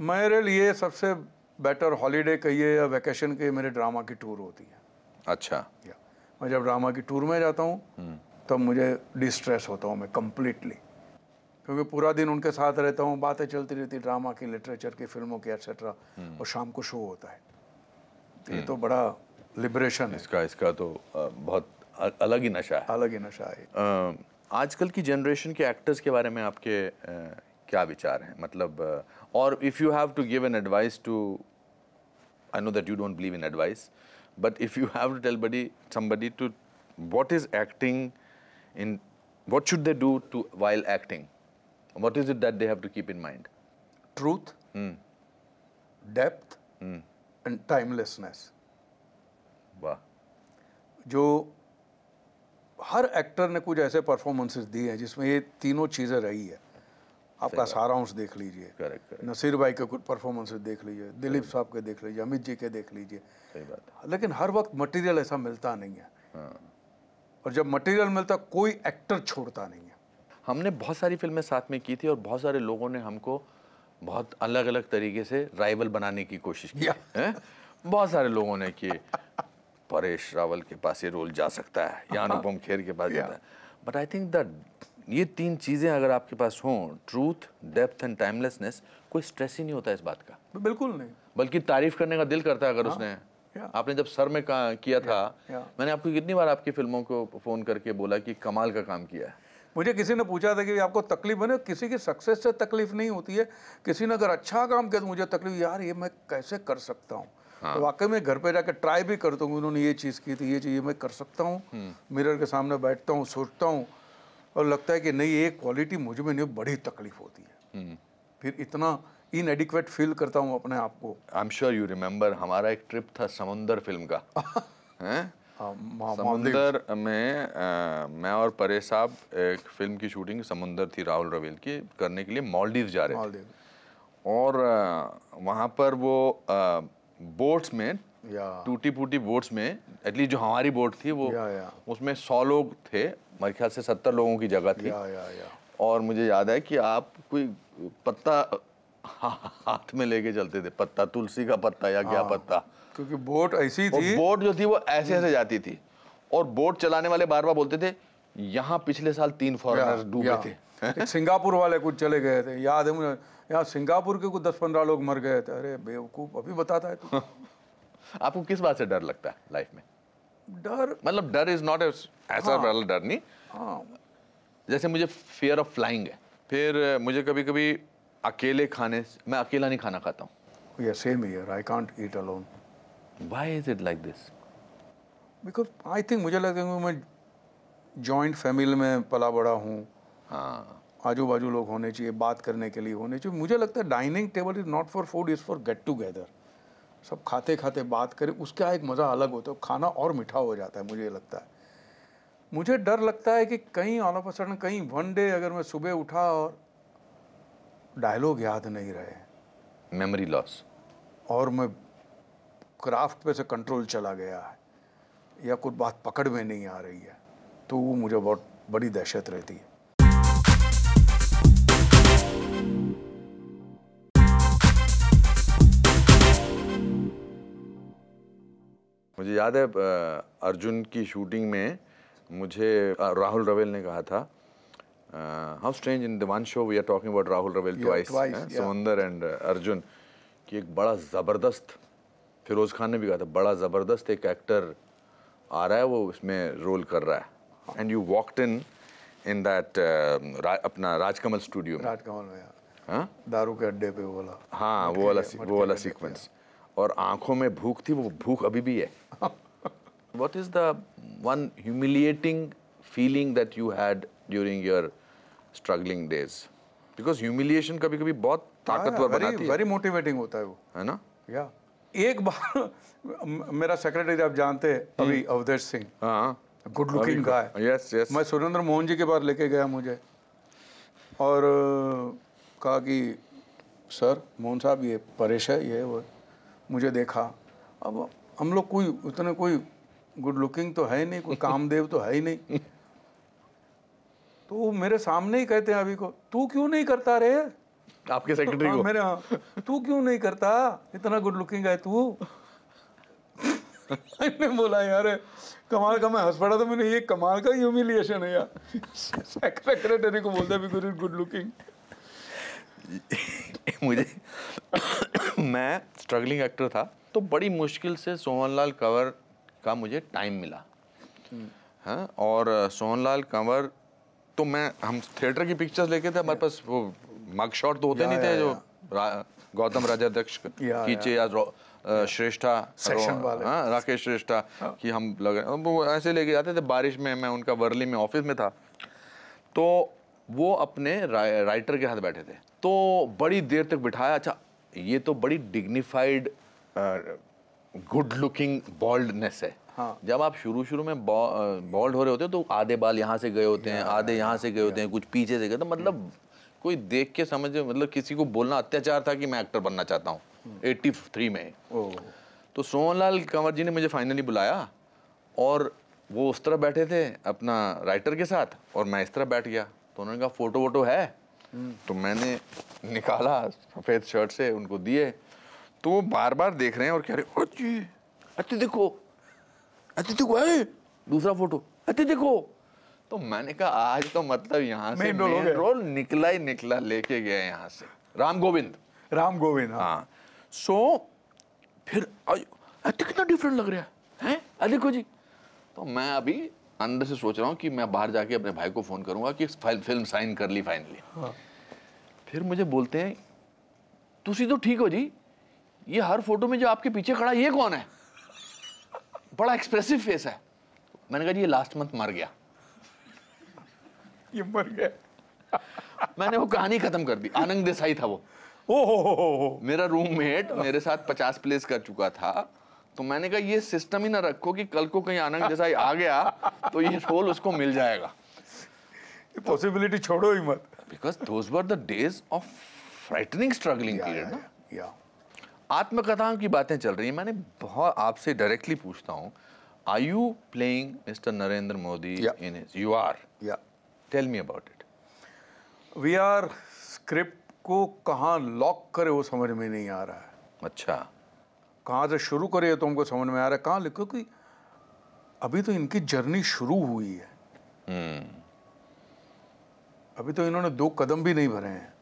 S2: मेरे लिए सबसे बेटर हॉलीडे कहिए या वैकेशन कहिए मेरे ड्रामा की टूर होती है।
S1: अच्छा।
S2: या मैं जब ड्रामा की टूर में जाता हूँ तब मुझे डिस्ट्रेस होता हूँ मैं कम्प्लीटली क्योंकि पूरा दिन उनके साथ रहता हूँ बातें चलती रहती ड्रामा की लिटरेचर की फ़िल्मों की एक्सेट्रा और शाम को शो होता है। तो ये तो बड़ा लिबरेशन है।
S1: इसका इसका तो बहुत अलग ही नशा है।
S2: अलग ही नशा है।
S1: आजकल की जनरेशन के एक्टर्स के बारे में आपके क्या विचार हैं? मतलब और if you have to give an advice to I know that you don't believe in advice but if you have to tell body somebody to what is acting in what should they do to while acting? What is it that they have to keep in mind?
S2: Truth depth and timelessness
S1: वाह।
S2: जो हर actor ने कुछ ऐसे performances दिए हैं जिसमें ये तीनों चीज़ें रही है। आपका सारांश देख लीजिए। नसीर भाई के कुछ परफॉर्मेंसेस देख लीजिए। दिलीप साहब के देख लीजिए। अमित जी के देख लीजिए। लेकिन हर वक्त मटेरियल ऐसा मिलता नहीं है।
S1: हाँ।
S2: और जब मटेरियल मिलता कोई एक्टर छोड़ता नहीं है।
S1: हमने बहुत सारी फ़िल्में साथ में की थी और बहुत सारे लोगों ने हमको बहुत अलग अलग तरीके से राइवल बनाने की कोशिश की। है? बहुत सारे लोगों ने कि परेश रावल के पास ये रोल जा सकता है या अनुपम खेर के पास जाता है। बट आई थिंक दैट ये तीन चीज़ें अगर आपके पास हों ट्रूथ डेप्थ एंड टाइमलेसनेस कोई स्ट्रेस ही नहीं होता इस बात का।
S2: बिल्कुल नहीं।
S1: बल्कि तारीफ़ करने का दिल करता है अगर उसने
S2: या।
S1: आपने जब सर में का, किया था
S2: या।
S1: मैंने आपको कितनी बार आपकी फ़िल्मों को फ़ोन करके बोला कि कमाल का काम किया है?
S2: मुझे किसी ने पूछा था कि आपको तकलीफ़ है ना किसी की सक्सेस से तकलीफ़ नहीं होती है। किसी ने अगर अच्छा काम किया तो मुझे तकलीफ़ यार ये मैं कैसे कर सकता हूँ? तो वाकई में घर पे जाकर ट्राई भी करता हूँ उन्होंने ये चीज़ की थी ये चीज़ मैं कर सकता हूँ। मिरर के सामने बैठता हूँ सोचता हूँ और लगता है कि नहीं ये क्वालिटी मुझमें नहीं बड़ी तकलीफ़ होती है। फिर इतना इनएडिक्वेट फील करता हूँ अपने आप को।
S1: I am sure you remember हमारा एक ट्रिप था समुंदर फ़िल्म का। हैं?
S2: हाँ,
S1: समुंदर में अ, मैं और परेश साहब एक फ़िल्म की शूटिंग समुंदर थी राहुल रवेल की करने के लिए मालदीव जा रहे थे। और अ, वहाँ पर वो बोट्स में टूटी फूटी बोट्स में एटलीस्ट जो हमारी बोट थी वो
S2: या, या।
S1: उसमें सौ लोग थे मेरे ख्याल से सत्तर लोगों की जगह थी।
S2: या या या।
S1: और मुझे याद है कि आप कोई पत्ता हाथ में लेके चलते थे पत्ता तुलसी का पत्ता या क्या पत्ता।
S2: क्योंकि बोट ऐसी थी।
S1: बोट जो थी वो ऐसे ऐसे जाती थी। और बोट चलाने वाले बार बार बोलते थे यहाँ पिछले साल तीन फॉरेनर्स डूबे थे।
S2: सिंगापुर वाले कुछ चले गए थे याद है मुझे? यहाँ सिंगापुर के कुछ दस पंद्रह लोग मर गए थे। अरे बेवकूफ़ अभी बताता है तू।
S1: आपको किस बात से डर लगता है लाइफ में?
S2: डर?
S1: मतलब डर इज़ नॉट ऐसा वाला डर नहीं।
S2: हाँ।
S1: जैसे मुझे फियर ऑफ़ फ्लाइंग है। फिर मुझे कभी कभी अकेले खाने मैं अकेला नहीं खाना खाता हूँ।
S2: ये same here I can't eat alone
S1: why is it like this
S2: because I think मुझे लगता है मैं जॉइंट फैमिली में पला बड़ा हूँ।
S1: हाँ।
S2: आजू बाजू लोग होने चाहिए बात करने के लिए होने चाहिए। मुझे लगता है dining table is not for food is for get together सब खाते खाते बात करें उसका एक मज़ा अलग होता है खाना और मीठा हो जाता है मुझे लगता है। मुझे डर लगता है कि कहीं ऑल ऑफ़ सडन कहीं वन डे अगर मैं सुबह उठा और डायलॉग याद नहीं रहे।
S1: मेमोरी लॉस
S2: और मैं क्राफ्ट पे से कंट्रोल चला गया है या कुछ बात पकड़ में नहीं आ रही है तो वो मुझे बहुत बड़ी दहशत रहती है।
S1: मुझे याद है अर्जुन की शूटिंग में मुझे राहुल रवेल ने कहा था how strange in the one show we are talking about Rahul Rawail
S2: Yeah,
S1: twice
S2: twice, yeah.
S1: Samundar and Arjun कि एक बड़ा ज़बरदस्त फिरोज खान ने भी कहा था बड़ा ज़बरदस्त एक एक्टर आ रहा है वो इसमें रोल कर रहा है। And you walked in in that अपना राजकमल स्टूडियो में।
S2: राजकमल में
S1: हाँ।
S2: दारू के अड्डे पे वो बोला
S1: हाँ वो वाला वो वाला सीक्वेंस और आँखों में भूख थी वो भूख अभी भी है। What is the one humiliating feeling that you had during your struggling days. Because humiliation कभी कभी बहुत ताकतवर बनाती है।
S2: वेरी मोटिवेटिंग होता है वो।
S1: है ना?
S2: या एक बार मेरा सेक्रेटरी आप जानते हैं अभी अवधेश सिंह।
S1: हाँ।
S2: Good looking guy
S1: yes yes
S2: मैं सुरेंद्र मोहन जी के पास लेके गया मुझे। और कहा कि सर मोहन साहब ये परेश है ये वो। मुझे देखा। अब हम लोग कोई उतने कोई गुड लुकिंग तो है ही नहीं कोई कामदेव तो है ही नहीं। तो वो मेरे सामने ही कहते हैं अभी को तू क्यों नहीं करता रे?
S1: आपके सेक्रेटरी को।
S2: मेरे हाँ तू क्यों नहीं करता? इतना गुड लुकिंग है तू. मैंने बोला यार कमाल का मैं हंस पड़ा तो मैंने ये कमाल का ह्यूमिलिएशन है यार. सेक्रेटरी को बोलता भी गुड गुड लुकिंग
S1: मुझे मैं स्ट्रगलिंग एक्टर था तो बड़ी मुश्किल से सोहनलाल कंवर का मुझे टाइम मिला। हाँ और सोहनलाल कंवर तो मैं हम थिएटर की पिक्चर्स लेके थे हमारे पास वो मग शॉट तो होते
S2: या,
S1: नहीं
S2: या,
S1: थे जो रा- गौतम राजाध्यक्ष
S2: या,
S1: खींचे या श्रेष्ठा। हाँ राकेश श्रेष्ठा कि हम लगे वो ऐसे लेके जाते थे बारिश में मैं उनका वर्ली में ऑफ़िस में था। तो वो अपने रा- राइटर के हाथ बैठे थे। तो बड़ी देर तक बिठाया अच्छा ये तो बड़ी डिग्निफाइड गुड लुकिंग बॉल्डनेस है।
S2: हाँ।
S1: जब आप शुरू शुरू में बॉल्ड हो रहे होते हो तो आधे बाल यहाँ से गए होते हैं आधे यहाँ से गए होते हैं कुछ पीछे से गए तो मतलब कोई देख के समझ मतलब किसी को बोलना अत्याचार था कि मैं एक्टर बनना चाहता हूँ एट्टी थ्री में तो सोहनलाल कंवर जी ने मुझे फाइनली बुलाया और वो उस तरह बैठे थे अपना राइटर के साथ और मैं इस तरह बैठ गया। तो उन्होंने कहा फ़ोटो वोटो है? तो मैंने निकाला सफ़ेद शर्ट से उनको दिए। तो वो बार बार देख रहे हैं और कह रहे अच्छी अच्छी देखो अच्छी देखो है दूसरा फ़ोटो अच्छी देखो तो मैंने कहा आज तो मतलब यहाँ से मेन
S2: गया।
S1: रोल निकला ही निकला लेके गए यहाँ से। राम गोविंद।
S2: राम गोविंद हाँ।
S1: हाँ। सो फिर अय- अ, कितना डिफरेंट लग रहा है हैं? अ, जी। तो मैं अभी अंदर से सोच रहा हूँ कि मैं बाहर जाके अपने भाई को फ़ोन करूँगा कि फ़ाइल फ़िल्म साइन कर ली फाइनली
S2: हाँ।
S1: फिर मुझे बोलते हैं तुसी तो ठीक हो जी ये हर फ़ोटो में जो आपके पीछे खड़ा ये कौन है? बड़ा एक्सप्रेसिव फेस है। मैंने कहा जी ये लास्ट मंथ मर गया।
S2: ये मर गया।
S1: मैंने वो कहानी खत्म कर दी। आनंद देसाई था वो।
S2: ओ हो हो हो
S1: मेरा रूममेट मेरे साथ पचास प्लेस कर चुका था। तो मैंने कहा ये सिस्टम ही ना रखो कि कल को कहीं आनंद जैसा आ गया तो ये रोल उसको मिल जाएगा।
S2: पॉसिबिलिटी छोड़ो ही मत।
S1: Because those were the days of frightening struggling period ना।
S2: या
S1: आत्मकथाओं की बातें चल रही हैं। मैंने बहुत आपसे डायरेक्टली पूछता हूँ are you playing mister Narendra Modi in you are
S2: या
S1: tell me about it
S2: we are script को कहाँ लॉक करे वो समझ में नहीं आ रहा है।
S1: अच्छा।
S2: कहाँ से शुरू करे तो हमको समझ में आ रहा है। कहाँ लिखो कि अभी तो इनकी जर्नी शुरू हुई है। hmm. अभी तो इन्होंने दो कदम भी नहीं भरे हैं।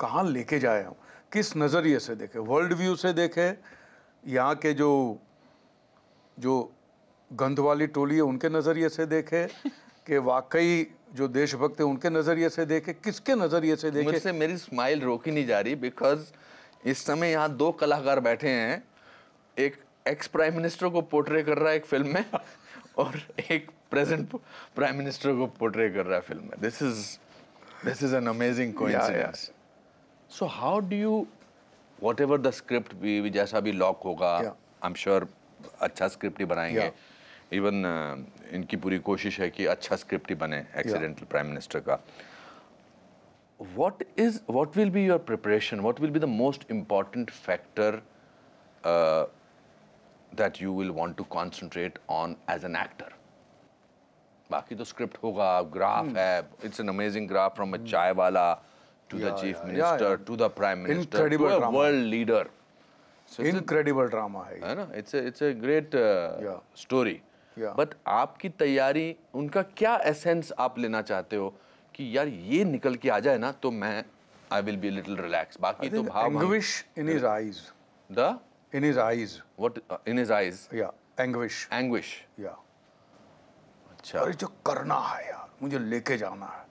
S2: कहाँ लेके जाए हम? किस नज़रिए से देखे? वर्ल्ड व्यू से देखे यहाँ के जो जो गंध वाली टोली है उनके नज़रिए से देखे कि वाकई जो देशभक्त है उनके नज़रिए से देखे? किसके नज़रिए से देखे?
S1: मुझसे मेरी स्माइल रोकी नहीं जा रही बिकॉज़ इस समय यहाँ दो कलाकार बैठे हैं। एक एक्स प्राइम मिनिस्टर को पोर्ट्रे कर रहा है एक फ़िल्म में और एक प्रेजेंट प्राइम मिनिस्टर को पोर्ट्रे कर रहा है फ़िल्म में। This is this is an amazing coincidence so how do you whatever the script भी भी जैसा भी लॉक होगा
S2: Yeah.
S1: आई एम श्योर अच्छा स्क्रिप्ट ही बनाएँगे.
S2: Yeah.
S1: इवन इनकी पूरी कोशिश है कि अच्छा स्क्रिप्ट ही बने एक्सीडेंटल प्राइम मिनिस्टर का. What is what will be your preparation? What will be the most important factor uh, that you will want to concentrate on as an actor? बाकी तो स्क्रिप्ट होगा ग्राफ है. It's an amazing graph from a chai wala the
S2: Yeah,
S1: chief
S2: yeah,
S1: minister
S2: yeah, yeah.
S1: The prime minister to
S2: Incredible drama.
S1: World leader
S2: incredible drama है ये।
S1: है ना? It's it's a great
S2: Yeah.
S1: Story
S2: Yeah.
S1: But आपकी तैयारी उनका क्या essence आप लेना चाहते हो कि यार ये निकल के आ जाए ना तो मैं I will be little relax बाकी तो भाव
S2: anguish in his eyes.
S1: The
S2: in his eyes.
S1: What in his eyes
S2: yeah anguish.
S1: Anguish
S2: yeah.
S1: अच्छा।
S2: अरे जो करना है यार मुझे लेके जाना है।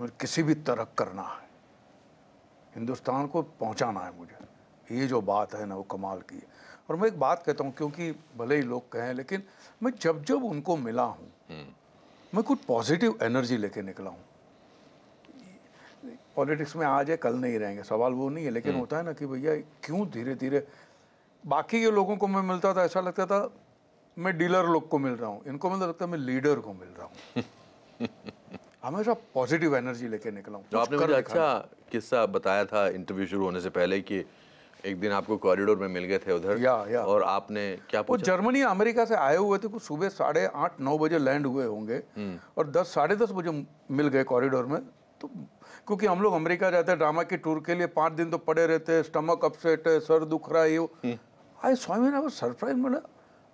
S2: मुझे किसी भी तरह करना है। हिंदुस्तान को पहुंचाना है मुझे। ये जो बात है ना वो कमाल की है। और मैं एक बात कहता हूँ क्योंकि भले ही लोग कहें लेकिन मैं जब जब उनको मिला हूँ मैं कुछ पॉजिटिव एनर्जी लेके निकला हूँ। पॉलिटिक्स में आज है कल नहीं रहेंगे। सवाल वो नहीं है लेकिन होता है ना कि भैया क्यों धीरे धीरे बाकी के लोगों को मैं मिलता था ऐसा लगता था मैं डीलर लोग को मिल रहा हूँ। इनको मतलब लगता है मैं लीडर को मिल रहा हूँ। हमेशा पॉजिटिव एनर्जी लेके निकला हूँ।
S1: तो आपने मुझे अच्छा किस्सा बताया था इंटरव्यू शुरू होने से पहले कि एक दिन आपको कॉरिडोर में मिल गए थे उधर
S2: या, या।
S1: और आपने क्या
S2: वो
S1: पूछा?
S2: जर्मनी अमेरिका से आए हुए थे कुछ सुबह साढ़े आठ नौ बजे लैंड हुए होंगे और दस साढ़े दस बजे मिल गए कॉरिडोर में। तो क्योंकि हम लोग अमेरिका जाते हैं ड्रामा की टूर के लिए पाँच दिन तो पड़े रहते हैं स्टमक अपसेट है सर दुख रहा है ये आई स्वामी ने सरप्राइज़ मैंने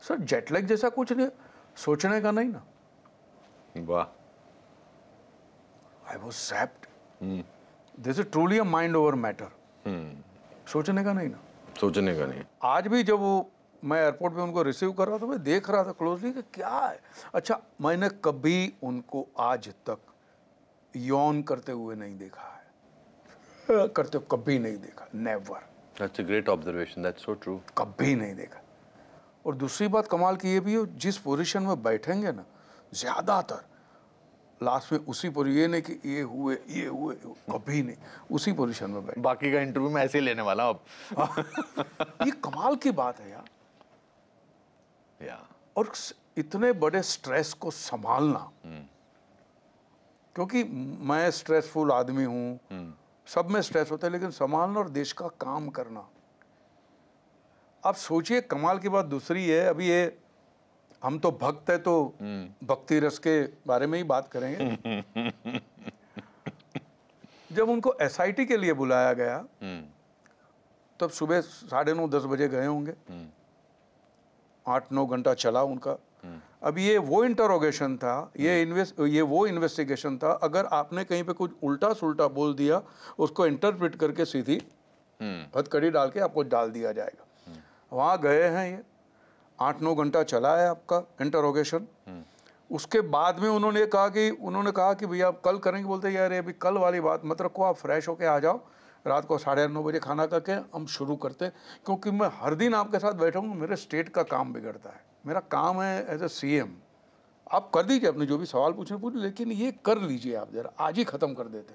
S2: सर जेटलैग जैसा कुछ नहीं सोचने का नहीं ना।
S1: वाह।
S2: I was swept this is truly a mind over matter सोचने का नहीं ना।
S1: सोचने का नहीं।
S2: आज भी जब वो मैं एयरपोर्ट पे उनको रिसीव कर रहा था मैं देख रहा था क्लोजली कि क्या है। अच्छा मैंने कभी उनको आज तक यौन करते हुए नहीं देखा है। करते हुए कभी नहीं देखा। Never
S1: that's a great observation that's so true
S2: कभी नहीं देखा। और दूसरी बात कमाल की ये भी है जिस पोजीशन में बैठेंगे ना ज़्यादातर लास्ट में उसी पर ये नहीं कि ये हुए ये हुए कभी नहीं उसी पोजीशन में बैठे।
S1: बाकी का इंटरव्यू मैं ऐसे ही लेने वाला हूँ अब।
S2: ये कमाल की बात है यार।
S1: या
S2: और इतने बड़े स्ट्रेस को संभालना। क्योंकि मैं स्ट्रेसफुल आदमी हूँ। सब में स्ट्रेस होता है लेकिन संभालना और देश का काम करना। आप सोचिए कमाल की बात दूसरी है अभी ये हम तो भक्त है तो भक्ति रस के बारे में ही बात करेंगे। जब उनको एसआईटी के लिए बुलाया गया तब सुबह साढ़े नौ दस बजे गए होंगे। आठ नौ घंटा चला उनका। अब ये वो इंटरोगेशन था ये इन्वेस्ट ये वो इन्वेस्टिगेशन था अगर आपने कहीं पे कुछ उल्टा सुल्टा बोल दिया उसको इंटरप्रिट करके सीधी हथकड़ी डाल के आपको डाल दिया जाएगा। वहाँ गए हैं ये। आठ नौ घंटा चला है आपका इंटरोगेशन उसके बाद में उन्होंने कहा कि उन्होंने कहा कि भैया आप कल करेंगे बोलते यार ये अभी कल वाली बात मत रखो आप फ्रेश होके आ जाओ। रात को साढ़े नौ बजे खाना करके हम शुरू करते हैं। क्योंकि मैं हर दिन आपके साथ बैठा हूँ मेरे स्टेट का काम बिगड़ता है। मेरा काम है एज ए सी आप कर दीजिए अपने जो भी सवाल पूछने पूछ लेकिन ये कर लीजिए आप जरा आज ही ख़त्म कर देते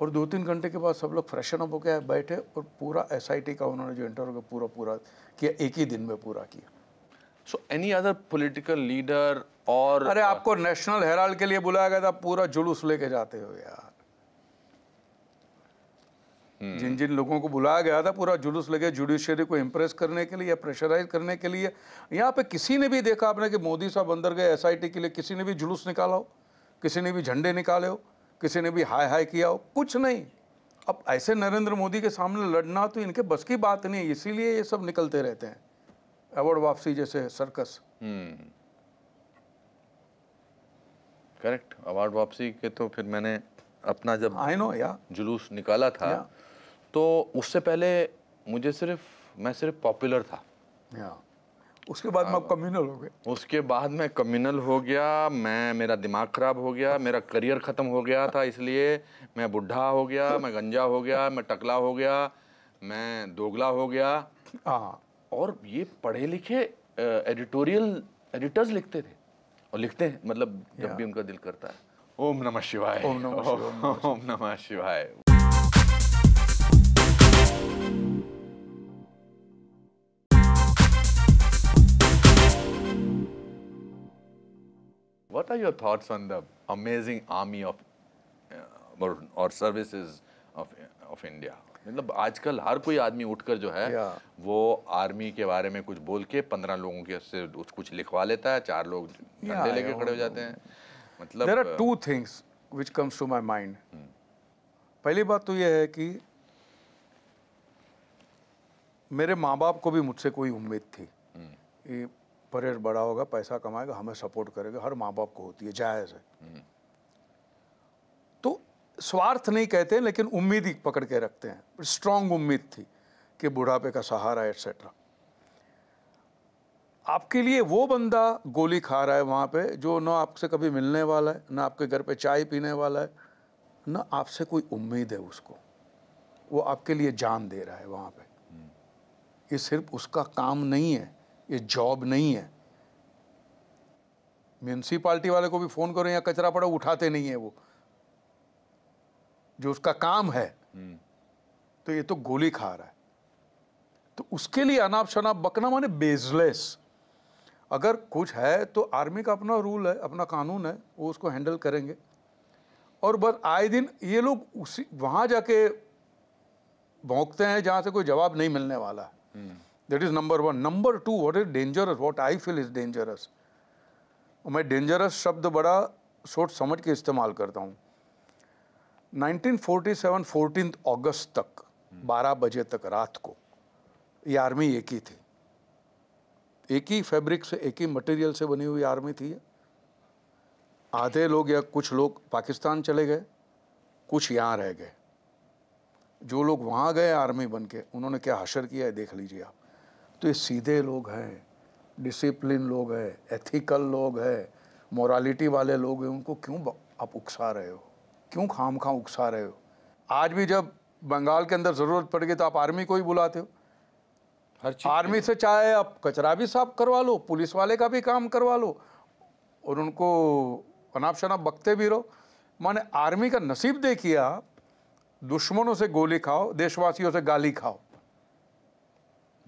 S2: और दो तीन घंटे के बाद सब लोग फ्रेशन अप होकर बैठे और पूरा एसआईटी का उन्होंने जो इंटरव्यू पूरा पूरा किया एक ही दिन में पूरा किया।
S1: So any other political leader और
S2: अरे आपको नेशनल हेराल्ड के लिए बुलाया गया था पूरा जुलूस लेके जाते हो यार। जिन जिन लोगों को बुलाया गया था पूरा जुलूस लेके जुडिशियरी को इम्प्रेस करने के लिए या प्रेशराइज करने के लिए यहाँ पे किसी ने भी देखा आपने कि मोदी साहब अंदर गए एसआईटी के लिए किसी ने भी जुलूस निकाला हो किसी ने भी झंडे निकाले हो किसी ने भी हाय हाय किया हो कुछ नहीं। अब ऐसे नरेंद्र मोदी के सामने लड़ना तो इनके बस की बात नहीं है इसीलिए ये सब निकलते रहते हैं। अवार्ड वापसी जैसे सर्कस।
S1: करेक्ट अवार्ड वापसी के तो फिर मैंने अपना जब
S2: आई नो या
S1: जुलूस निकाला था। तो उससे पहले मुझे सिर्फ़ मैं सिर्फ़ पॉपुलर था।
S2: या उसके बाद में आप कम्युनल हो गए।
S1: उसके बाद मैं कम्युनल हो गया मैं मेरा दिमाग खराब हो गया मेरा करियर ख़त्म हो गया था इसलिए मैं बुढ़ा हो गया मैं गंजा हो गया मैं टकला हो गया मैं दोगला हो गया।
S2: हाँ।
S1: और ये पढ़े लिखे एडिटोरियल एडिटर्स लिखते थे। और लिखते हैं मतलब जब भी उनका दिल करता है। ओम नमः शिवाय।
S2: ओम नमः शिवाय,
S1: ओम नमः शिवाय। What are your thoughts on the amazing army of uh, or, or services of of India? मतलब आजकल हर कोई आदमी उठकर जो है
S2: Yeah.
S1: वो आर्मी के बारे में कुछ बोल के पंद्रह लोगों के से कुछ लिखवा लेता है चार लोग डंडे
S2: Yeah,
S1: लेके खड़े हो जाते हैं। मतलब
S2: there are two things which comes to my mind पहली बात तो यह है कि मेरे माँ बाप को भी मुझसे कोई उम्मीद थी कि परेश बड़ा होगा पैसा कमाएगा हमें सपोर्ट करेगा हर माँ बाप को होती है जायज़ है। तो स्वार्थ नहीं कहते लेकिन उम्मीद ही पकड़ के रखते हैं। स्ट्रांग उम्मीद थी कि बुढ़ापे का सहारा एट्सेट्रा आपके लिए वो बंदा गोली खा रहा है वहाँ पे जो ना आपसे कभी मिलने वाला है ना आपके घर पे चाय पीने वाला है ना आपसे कोई उम्मीद है उसको। वो आपके लिए जान दे रहा है वहाँ पे। ये सिर्फ़ उसका काम नहीं है। ये जॉब नहीं है। म्यूनसिपाल्टी वाले को भी फ़ोन करो या कचरा पड़ा उठाते नहीं है वो। जो उसका काम है तो ये तो गोली खा रहा है। तो उसके लिए अनाप शनाप बकना माने बेजलेस अगर कुछ है तो आर्मी का अपना रूल है अपना कानून है वो उसको हैंडल करेंगे। और बस आए दिन ये लोग उसी वहाँ जाके भोंकते हैं जहाँ से कोई जवाब नहीं मिलने वाला। That is number one number two what is dangerous what I feel is dangerous मैं डेंजरस शब्द बड़ा सोच समझ के इस्तेमाल करता हूँ। 1947 14 अगस्त तक 12 बजे तक रात को, ये आर्मी एक ही थी। एक ही फैब्रिक से, एक ही मटेरियल से बनी हुई आर्मी थी आधे लोग या कुछ लोग पाकिस्तान चले गए, कुछ यहाँ रह गए। जो लोग वहाँ गए आर्मी बन के, उन्होंने क्या हशर किया है, देख लीजिए आप। तो ये सीधे लोग हैं डिसिप्लिन लोग हैं एथिकल लोग हैं मोरालिटी वाले लोग हैं उनको क्यों आप उकसा रहे हो? क्यों खाम खां उकसा रहे हो? आज भी जब बंगाल के अंदर ज़रूरत पड़ गई तो आप आर्मी को ही बुलाते हो।
S1: हर चीज़
S2: आर्मी से चाहे आप कचरा भी साफ़ करवा लो पुलिस वाले का भी काम करवा लो और उनको अनाप शनाप बकते भी रहो। माने आर्मी का नसीब देखिए आप दुश्मनों से गोली खाओ देशवासियों से गाली खाओ।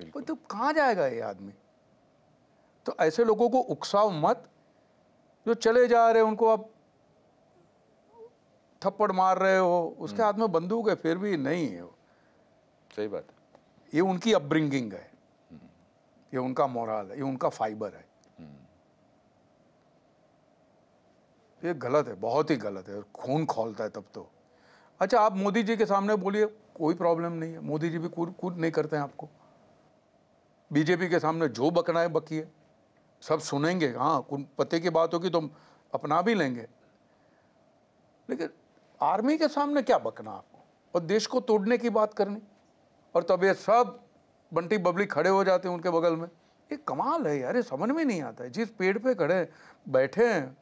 S2: तो कहाँ जाएगा ये आदमी? तो ऐसे लोगों को उकसाओ मत जो चले जा रहे उनको आप थप्पड़ मार रहे हो उसके हाथ में बंदूक है फिर भी नहीं है वो।
S1: सही बात
S2: ये उनकी अपब्रिंगिंग है। ये उनका मोराल है ये उनका फाइबर है। ये गलत है बहुत ही गलत है खून खोलता है तब तो। अच्छा आप मोदी जी के सामने बोलिए कोई प्रॉब्लम नहीं है मोदी जी भी कूद नहीं करते हैं आपको। बीजेपी के सामने जो बकना है बकिए सब सुनेंगे हाँ कुन पते की बात होगी तो हम अपना भी लेंगे। लेकिन आर्मी के सामने क्या बकना आपको? और देश को तोड़ने की बात करनी? और तब ये सब बंटी बबली खड़े हो जाते हैं उनके बगल में। ये कमाल है यार ये समझ में नहीं आता है। जिस पेड़ पे खड़े बैठे हैं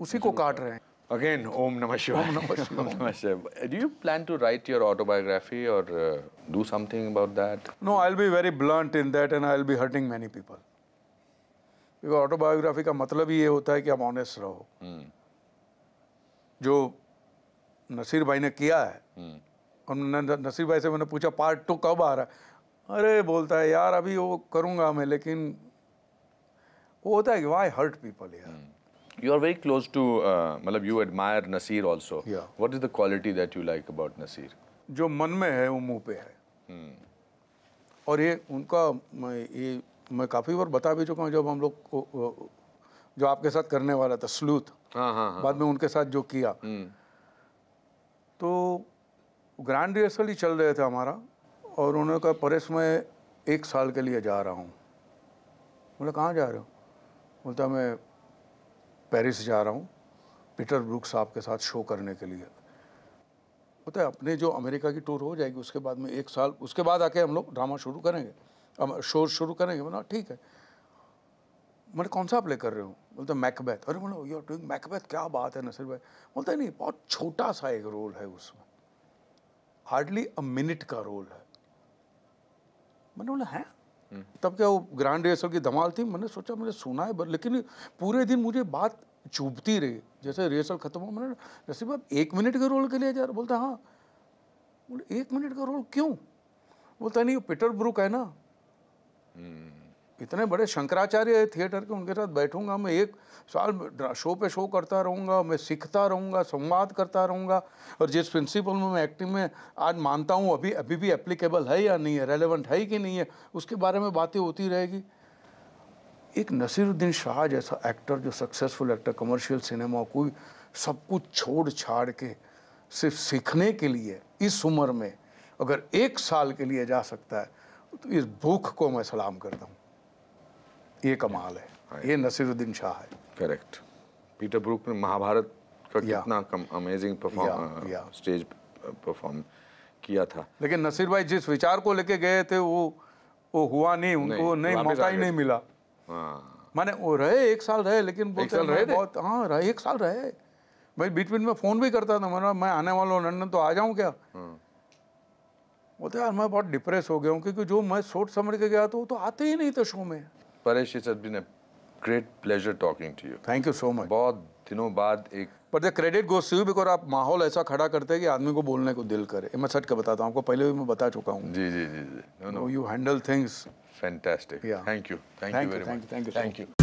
S2: उसी को काट रहे हैं।
S1: Again, Om Namah Shivaya.
S2: Om Namah Shivaya.
S1: Om Namah Shivaya. Do you plan to write your autobiography or uh, do something about that?
S2: No I be very blunt in that and I be hurting many people because autobiography का मतलब ही ये होता है कि आप honest रहो
S1: Hmm.
S2: जो नसीर भाई ने किया है
S1: Hmm.
S2: और नसीर भाई से मैंने पूछा पार्ट टू कब आ रहा है अरे बोलता है यार अभी वो करूँगा मैं लेकिन वो होता है कि वाई हर्ट पीपल यार
S1: You are very close to, uh, मतलब you admire Nasir also.
S2: Yeah.
S1: What is the quality that you like about Nasir?
S2: जो मन में है वो मुँह पे है और ये उनका मैं ये मैं काफ़ी बार बता भी चुका हूँ जब हम लोग जो आपके साथ करने वाला था स्लूथ
S1: हाँ हाँ
S2: बाद में उनके साथ जो किया
S1: Hmm.
S2: तो ग्रैंड रिहर्सल ही चल रहे थे हमारा और उन्होंने कहा परेश मैं एक साल के लिए जा रहा हूँ बोले कहाँ जा रहे हो बोलता मैं पेरिस जा रहा हूँ, पीटर ब्रुक साहब के साथ शो करने के लिए। होता है, अपने जो अमेरिका की टूर हो जाएगी, उसके बाद में एक साल, उसके बाद आके हम लोग ड्रामा शुरू करेंगे। शो शुरू करेंगे, बोला, ठीक है। मैंने, कौन सा प्ले कर रहे हो? बोलते, मैकबैथ। अरे, बोला यू आर डूइंग मैकबैथ क्या बात है, नसीर भाई? बोलते, नहीं, बहुत छोटा सा एक रोल है उसमें। हार्डली अ मिनट का रोल है। मैंने बोला, है? तब क्या वो ग्रैंड रिहर्सल की धमाल थी? मैंने सोचा, मैंने सुना है लेकिन पूरे दिन मुझे बात चुभती रही। जैसे रिहर्सल खत्म हो मैंने नसीब, आप एक मिनट के रोल के लिए जा रहे बोलता हाँ। बोले, एक मिनट का रोल क्यों? बोलता, नहीं पीटर ब्रुक है ना। इतने बड़े शंकराचार्य है थिएटर के, उनके साथ बैठूँगा मैं, एक साल शो पे शो करता रहूँगा, मैं सीखता रहूँगा, संवाद करता रहूँगा, और जिस प्रिंसिपल में मैं एक्टिंग में आज मानता हूँ, अभी अभी भी एप्लीकेबल है या नहीं है रेलेवेंट है कि नहीं है, उसके बारे में बातें होती रहेगी। एक नसीरुद्दीन शाह जैसा एक्टर जो सक्सेसफुल एक्टर कमर्शियल सिनेमा कोई सब कुछ छोड़ छाड़ के सिर्फ़ सीखने के लिए इस उम्र में अगर एक साल के लिए जा सकता है तो इस भूख को मैं सलाम करता हूँ। ये कमाल है। ये नसीरुद्दीन शाह है।
S1: करेक्ट पीटर ब्रुक ने महाभारत का. कितना कम अमेजिंग परफॉर्म स्टेज परफॉर्म किया था।
S2: लेकिन नसीर भाई जिस विचार को लेके गए थे वो वो हुआ नहीं उनको
S1: नहीं,
S2: नहीं मौका ही नहीं मिला।
S1: हाँ।
S2: माने वो रहे एक साल रहे लेकिन बोलते
S1: साल रहे
S2: बहुत हाँ रहे एक साल रहे। मैं बीच बीच में फ़ोन भी करता था मैंने मैं आने वाला हूँ लंदन तो आ जाऊँ क्या?
S1: हाँ।
S2: बोलते यार मैं बहुत डिप्रेस हो गया हूँ क्योंकि जो मैं सोच समझ के गया था वो तो आते ही नहीं थे शो में।
S1: Paresh it's been a great pleasure talking to you
S2: thank you so much
S1: बहुत दिनों बाद एक
S2: पर the credit goes you because आप माहौल ऐसा खड़ा करते हैं कि आदमी को बोलने को दिल करे। मैं सच का बताता हूँ आपको पहले भी मैं बता चुका हूँ।
S1: जी जी जी जी। No no
S2: you handle things
S1: fantastic
S2: thank
S1: you thank you
S2: very
S1: much
S2: thank
S1: you
S2: thank
S1: much.